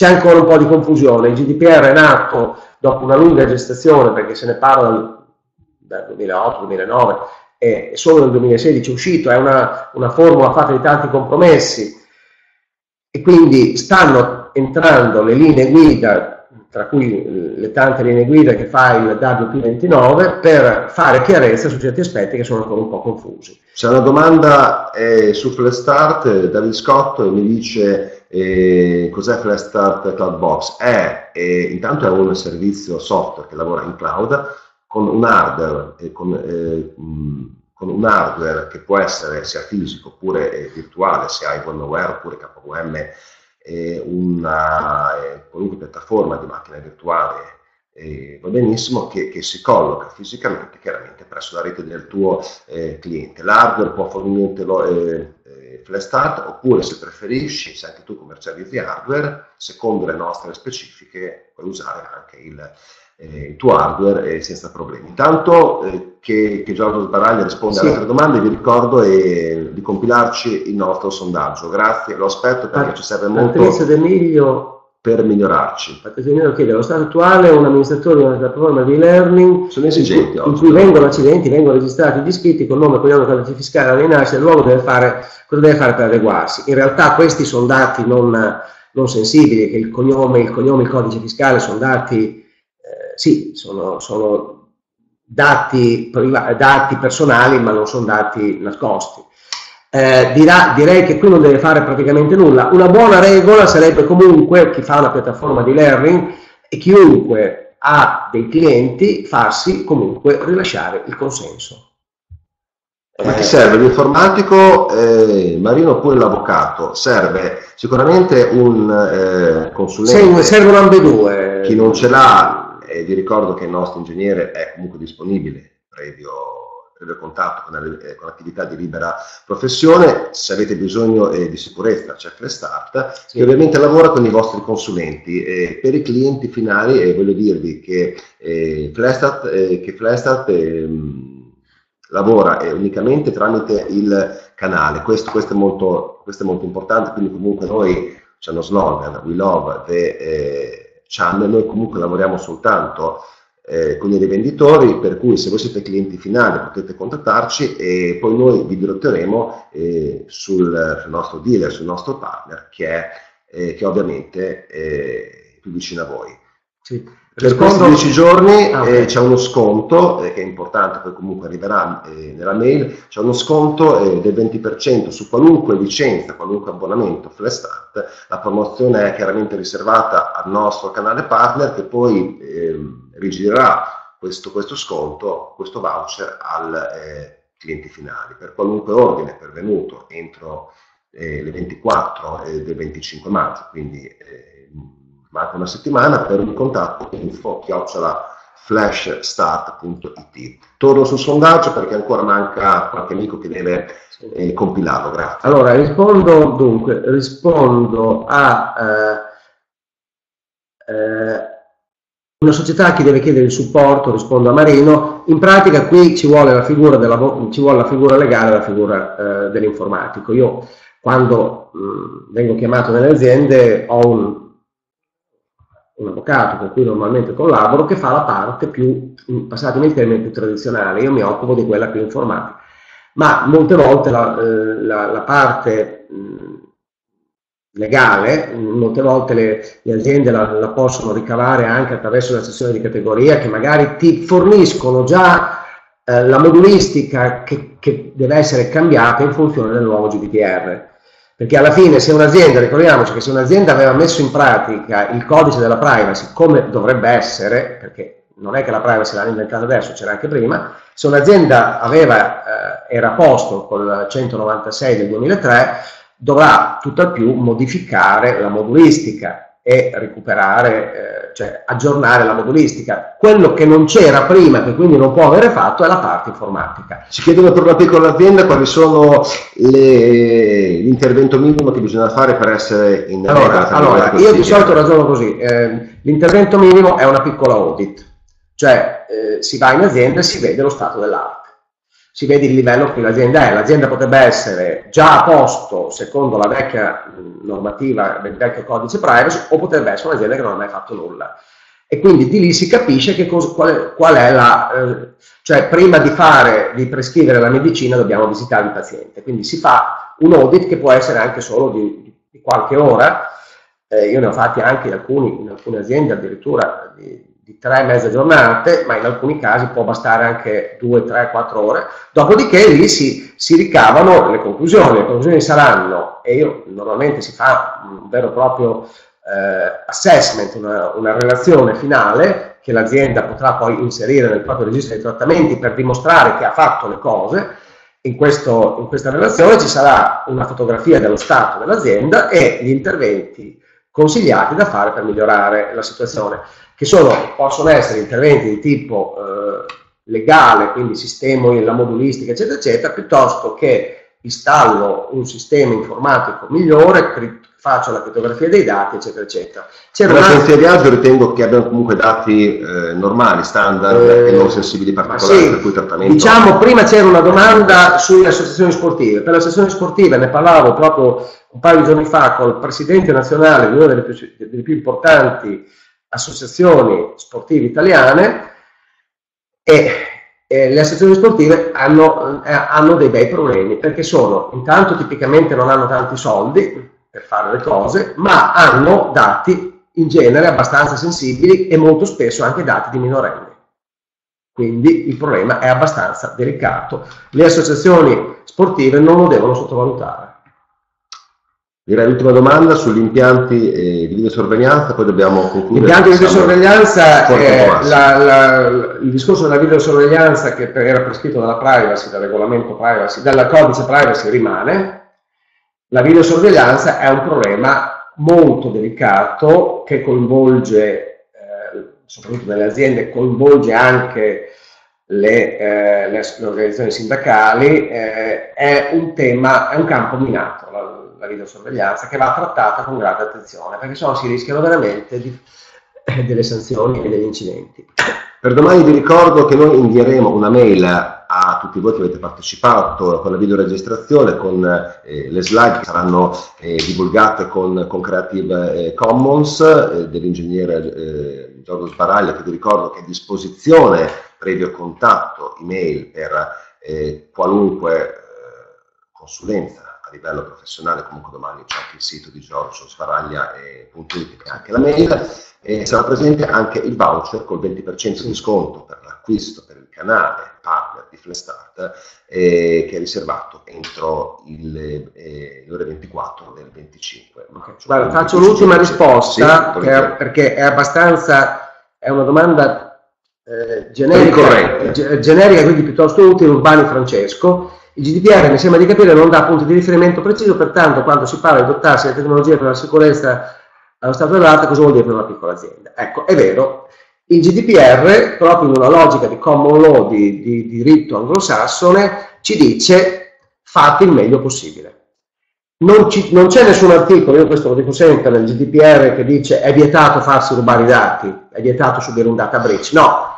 C'è ancora un po' di confusione, il GDPR è nato dopo una lunga gestazione, perché se ne parla dal 2008-2009, e solo nel 2016 è uscito, è una, una formula fatta di tanti compromessi, e quindi stanno entrando le linee guida tra cui le tante linee guida che fa il WP29, per fare chiarezza su certi aspetti che sono ancora un po' confusi. C'è una domanda eh, su Flashstart, David Scott mi dice cos'è Flashstart Cloudbox? È, eh, intanto è un servizio software che lavora in cloud con un hardware, con, eh, con un hardware che può essere sia fisico oppure eh, virtuale, se hai VMware oppure KVM eh, una qualunque piattaforma di macchina virtuale eh, va benissimo, che, che, si colloca fisicamente chiaramente presso la rete del tuo eh, cliente. L'hardware può fornirtelo eh, start oppure se preferisci, se anche tu commercializzi hardware, secondo le nostre specifiche puoi usare anche il, eh, il tuo hardware eh, senza problemi. Intanto eh, che, che, Giorgio Sbaraglia risponde sì. alle altre domande, vi ricordo eh, di compilarci il nostro sondaggio. Grazie, lo aspetto perché ci serve molto Patrizia D'Emilio per migliorarci. Patrizia D'Emilio chiede, allo stato attuale un amministratore di una piattaforma di learning sono esigenti in, cui, in cui vengono accidenti, vengono registrati gli iscritti con nome, cognome, codice fiscale, alla rinascita del luogo, deve fare, cosa deve fare per adeguarsi? In realtà questi sono dati non, non sensibili, che il cognome, il cognome, il codice fiscale sono dati sì, sono, sono dati, dati, personali, ma non sono dati nascosti. Eh, dirà, direi che qui non deve fare praticamente nulla. Una buona regola sarebbe comunque chi fa una piattaforma di learning e chiunque ha dei clienti farsi comunque rilasciare il consenso. Ma ti serve l'informatico, eh, Marino oppure l'avvocato? Serve sicuramente un eh, consulente. Servono ambedue. Chi non ce l'ha e vi ricordo che il nostro ingegnere è comunque disponibile previo, previo contatto con, eh, con, attività di libera professione, se avete bisogno eh, di sicurezza c'è Flestart, sì. che ovviamente lavora con i vostri consulenti. Eh, per i clienti finali eh, voglio dirvi che eh, Flestart, eh, che Flestart ehm, lavora unicamente tramite il canale, questo, questo, è molto, questo, è molto, importante, quindi comunque noi c'è uno slogan, we love the channel, noi comunque lavoriamo soltanto eh, con i rivenditori, per cui se voi siete clienti finali potete contattarci e poi noi vi dirotteremo eh, sul, sul, nostro dealer, sul nostro partner che è, eh, che ovviamente è più vicino a voi. Sì. Per questi 10 giorni ah, okay. eh, c'è uno sconto eh, che è importante, poi comunque arriverà eh, nella mail, c'è uno sconto eh, del 20% su qualunque licenza, qualunque abbonamento Flashstart. La promozione è chiaramente riservata al nostro canale partner che poi ehm, rigirerà questo, questo, sconto, questo voucher al eh, clienti finali per qualunque ordine pervenuto entro eh, le 24 del 25 maggio, quindi manca una settimana per un contatto info chiocciola flashstart.it. Torno sul sondaggio perché ancora manca qualche amico che deve eh, compilarlo. Grazie. Allora, rispondo dunque, rispondo a eh, eh, una società che deve chiedere il supporto, rispondo a Marino. In pratica qui ci vuole la figura, della, vuole la figura legale, la figura eh, dell'informatico. Io quando mh, vengo chiamato nelle aziende ho un un avvocato con cui normalmente collaboro che fa la parte più, passatemi il termine, più tradizionale, io mi occupo di quella più informatica, ma molte volte la, eh, la, la parte legale, molte volte le, le aziende la, la, possono ricavare anche attraverso la sessione di categoria che magari ti forniscono già eh, la modulistica che, che deve essere cambiata in funzione del nuovo GDPR perché alla fine se un'azienda, ricordiamoci che se un'azienda aveva messo in pratica il codice della privacy come dovrebbe essere, perché non è che la privacy l'hanno inventata adesso, c'era anche prima, se un'azienda aveva, eh, era a posto col 196 del 2003, dovrà tutt'al più modificare la modulistica e recuperare, eh, cioè aggiornare la modulistica. Quello che non c'era prima, che quindi non può avere fatto, è la parte informatica. Ci chiedono per una piccola azienda quali sono l'intervento minimo che bisogna fare per essere in Allora, allora io di solito ragiono così, eh, l'intervento minimo è una piccola audit, cioè eh, si va in azienda e si vede lo stato dell'arte si vede il livello che l'azienda è. L'azienda potrebbe essere già a posto secondo la vecchia normativa, il vecchio codice privacy, o potrebbe essere un'azienda che non ha mai fatto nulla. E quindi di lì si capisce che cosa, qual, qual, è la... Eh, cioè prima di fare, di prescrivere la medicina dobbiamo visitare il paziente. Quindi si fa un audit che può essere anche solo di, di qualche ora. Eh, io ne ho fatti anche in, alcuni, in alcune aziende addirittura di, di tre mezze giornate, ma in alcuni casi può bastare anche due, tre, quattro ore. Dopodiché lì si, si ricavano le conclusioni. Le conclusioni saranno, e io normalmente si fa un vero e proprio eh, assessment, una, una relazione finale che l'azienda potrà poi inserire nel proprio registro dei trattamenti per dimostrare che ha fatto le cose. In, questo, in questa relazione ci sarà una fotografia dello stato dell'azienda e gli interventi consigliati da fare per migliorare la situazione che sono, possono essere interventi di tipo eh, legale, quindi sistema, la modulistica, eccetera, eccetera, piuttosto che installo un sistema informatico migliore, faccio la crittografia dei dati, eccetera, eccetera. C'era una agenzia di viaggio ritengo che abbiano comunque dati eh, normali, standard eh, e non sensibili particolari, sì, per cui trattamento... Diciamo, prima c'era una domanda sulle associazioni sportive. Per le associazioni sportive ne parlavo proprio un paio di giorni fa con il presidente nazionale di una delle più, delle più importanti associazioni sportive italiane e eh, le associazioni sportive hanno, eh, hanno, dei bei problemi perché sono, intanto tipicamente non hanno tanti soldi per fare le cose, ma hanno dati in genere abbastanza sensibili e molto spesso anche dati di minorenni. Quindi il problema è abbastanza delicato. Le associazioni sportive non lo devono sottovalutare. Direi l'ultima domanda sugli impianti eh, di videosorveglianza, poi dobbiamo concludere. Impianti di videosorveglianza, eh, la, la, il discorso della videosorveglianza che era prescritto dalla privacy, dal regolamento privacy, dalla codice privacy rimane. La videosorveglianza è un problema molto delicato che coinvolge, eh, soprattutto nelle aziende, coinvolge anche le, eh, le, le organizzazioni sindacali, eh, è un tema, è un campo minato. La, la videosorveglianza che va trattata con grande attenzione, perché sennò si rischiano veramente di, eh, delle sanzioni e degli incidenti. Per domani vi ricordo che noi invieremo una mail a tutti voi che avete partecipato con la videoregistrazione, con eh, le slide che saranno eh, divulgate con, con Creative eh, Commons eh, dell'ingegnere eh, Giorgio Sbaraglia, che vi ricordo che è a disposizione previo contatto email per qualunque consulenza livello professionale, comunque domani c'è anche il sito di Giorgio Sfaraglia e anche la mail, e sarà presente anche il voucher col 20% di sconto per l'acquisto per il canale partner di Flestart eh, che è riservato entro il, eh, le ore 24 del 25. Okay. Guarda, faccio l'ultima risposta sì, è, perché è abbastanza, è una domanda eh, generica, generica, quindi piuttosto utile, Urbani Francesco. Il GDPR mi sembra di capire non dà punti di riferimento preciso, pertanto quando si parla di dotarsi di tecnologie per la sicurezza allo stato dell'arte, cosa vuol dire per una piccola azienda? Ecco, è vero, il GDPR, proprio in una logica di common law, di, di, di diritto anglosassone, ci dice fate il meglio possibile. Non, c'è nessun articolo, io questo lo dico sempre, nel GDPR che dice è vietato farsi rubare i dati, è vietato subire un data breach. No,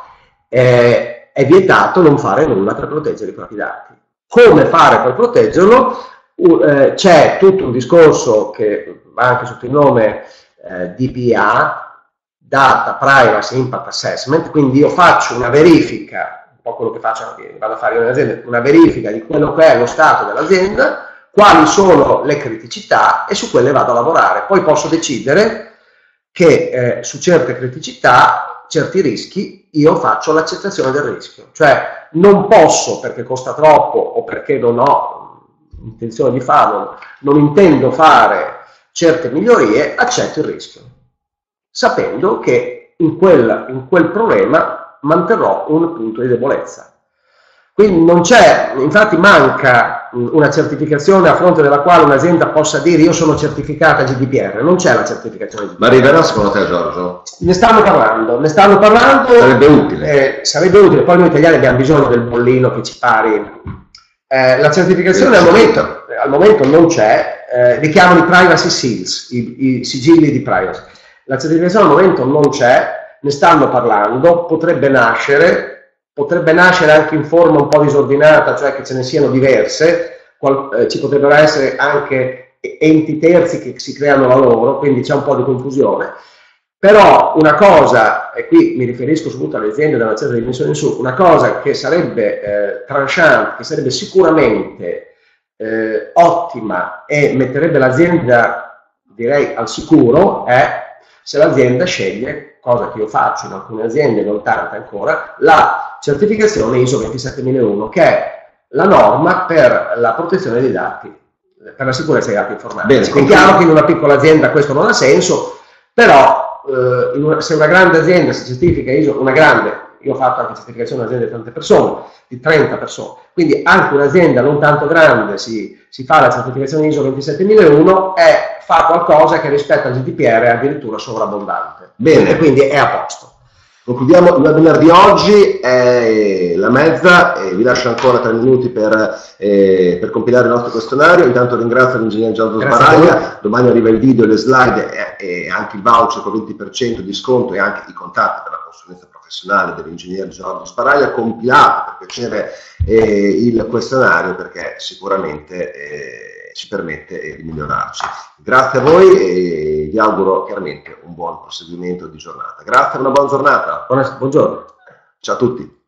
eh, è vietato non fare nulla per proteggere i propri dati come fare per proteggerlo, uh, c'è tutto un discorso che va anche sotto il nome eh, DPA, Data Privacy Impact Assessment, quindi io faccio una verifica, un po' quello che faccio, vado a fare io nell'azienda, una verifica di quello che è lo stato dell'azienda, quali sono le criticità e su quelle vado a lavorare. Poi posso decidere che eh, su certe criticità, certi rischi, io faccio l'accettazione del rischio. Cioè non posso perché costa troppo o perché non ho intenzione di farlo, non intendo fare certe migliorie, accetto il rischio, sapendo che in quel, in quel problema manterrò un punto di debolezza. Quindi non c'è, infatti manca una certificazione a fronte della quale un'azienda possa dire io sono certificata GDPR, non c'è la certificazione GDPR. Ma arriverà secondo te Giorgio? Ne stanno parlando, ne stanno parlando. Sarebbe utile. Eh, sarebbe utile, poi noi italiani abbiamo bisogno del bollino che ci pari. Eh, la certificazione al momento, al momento, non c'è, eh, li chiamano i privacy seals, i, i sigilli di privacy. La certificazione al momento non c'è, ne stanno parlando, potrebbe nascere, potrebbe nascere anche in forma un po' disordinata, cioè che ce ne siano diverse, qual, eh, ci potrebbero essere anche enti terzi che si creano la loro, quindi c'è un po' di confusione. Però una cosa, e qui mi riferisco soprattutto alle aziende da una certa dimensione in su, una cosa che sarebbe eh, tranchant, che sarebbe sicuramente eh, ottima e metterebbe l'azienda, direi, al sicuro, è se l'azienda sceglie, cosa che io faccio in alcune aziende, non tante ancora, la certificazione ISO 27001, che è la norma per la protezione dei dati, per la sicurezza dei dati informatici. Bene, è chiaro che in una piccola azienda questo non ha senso, però eh, una, se una grande azienda si certifica ISO, una grande, io ho fatto anche certificazione di aziende di tante persone, di 30 persone, quindi anche un'azienda non tanto grande si, si fa la certificazione ISO 27001 e fa qualcosa che rispetto al GDPR è addirittura sovrabbondante. Bene. Quindi è a posto. Concludiamo il webinar di oggi, è la mezza, e vi lascio ancora tre minuti per, eh, per compilare il nostro questionario. Intanto ringrazio l'ingegnere Giorgio Sbaraglia, domani arriva il video, le slide e, e anche il voucher con 20% di sconto e anche i contatti per la consulenza professionale dell'ingegnere Giorgio Sbaraglia. Compilate per piacere eh, il questionario perché sicuramente eh, ci permette di migliorarci. Grazie a voi e vi auguro chiaramente un buon proseguimento di giornata. Grazie, una buona giornata. Buongiorno. Ciao a tutti.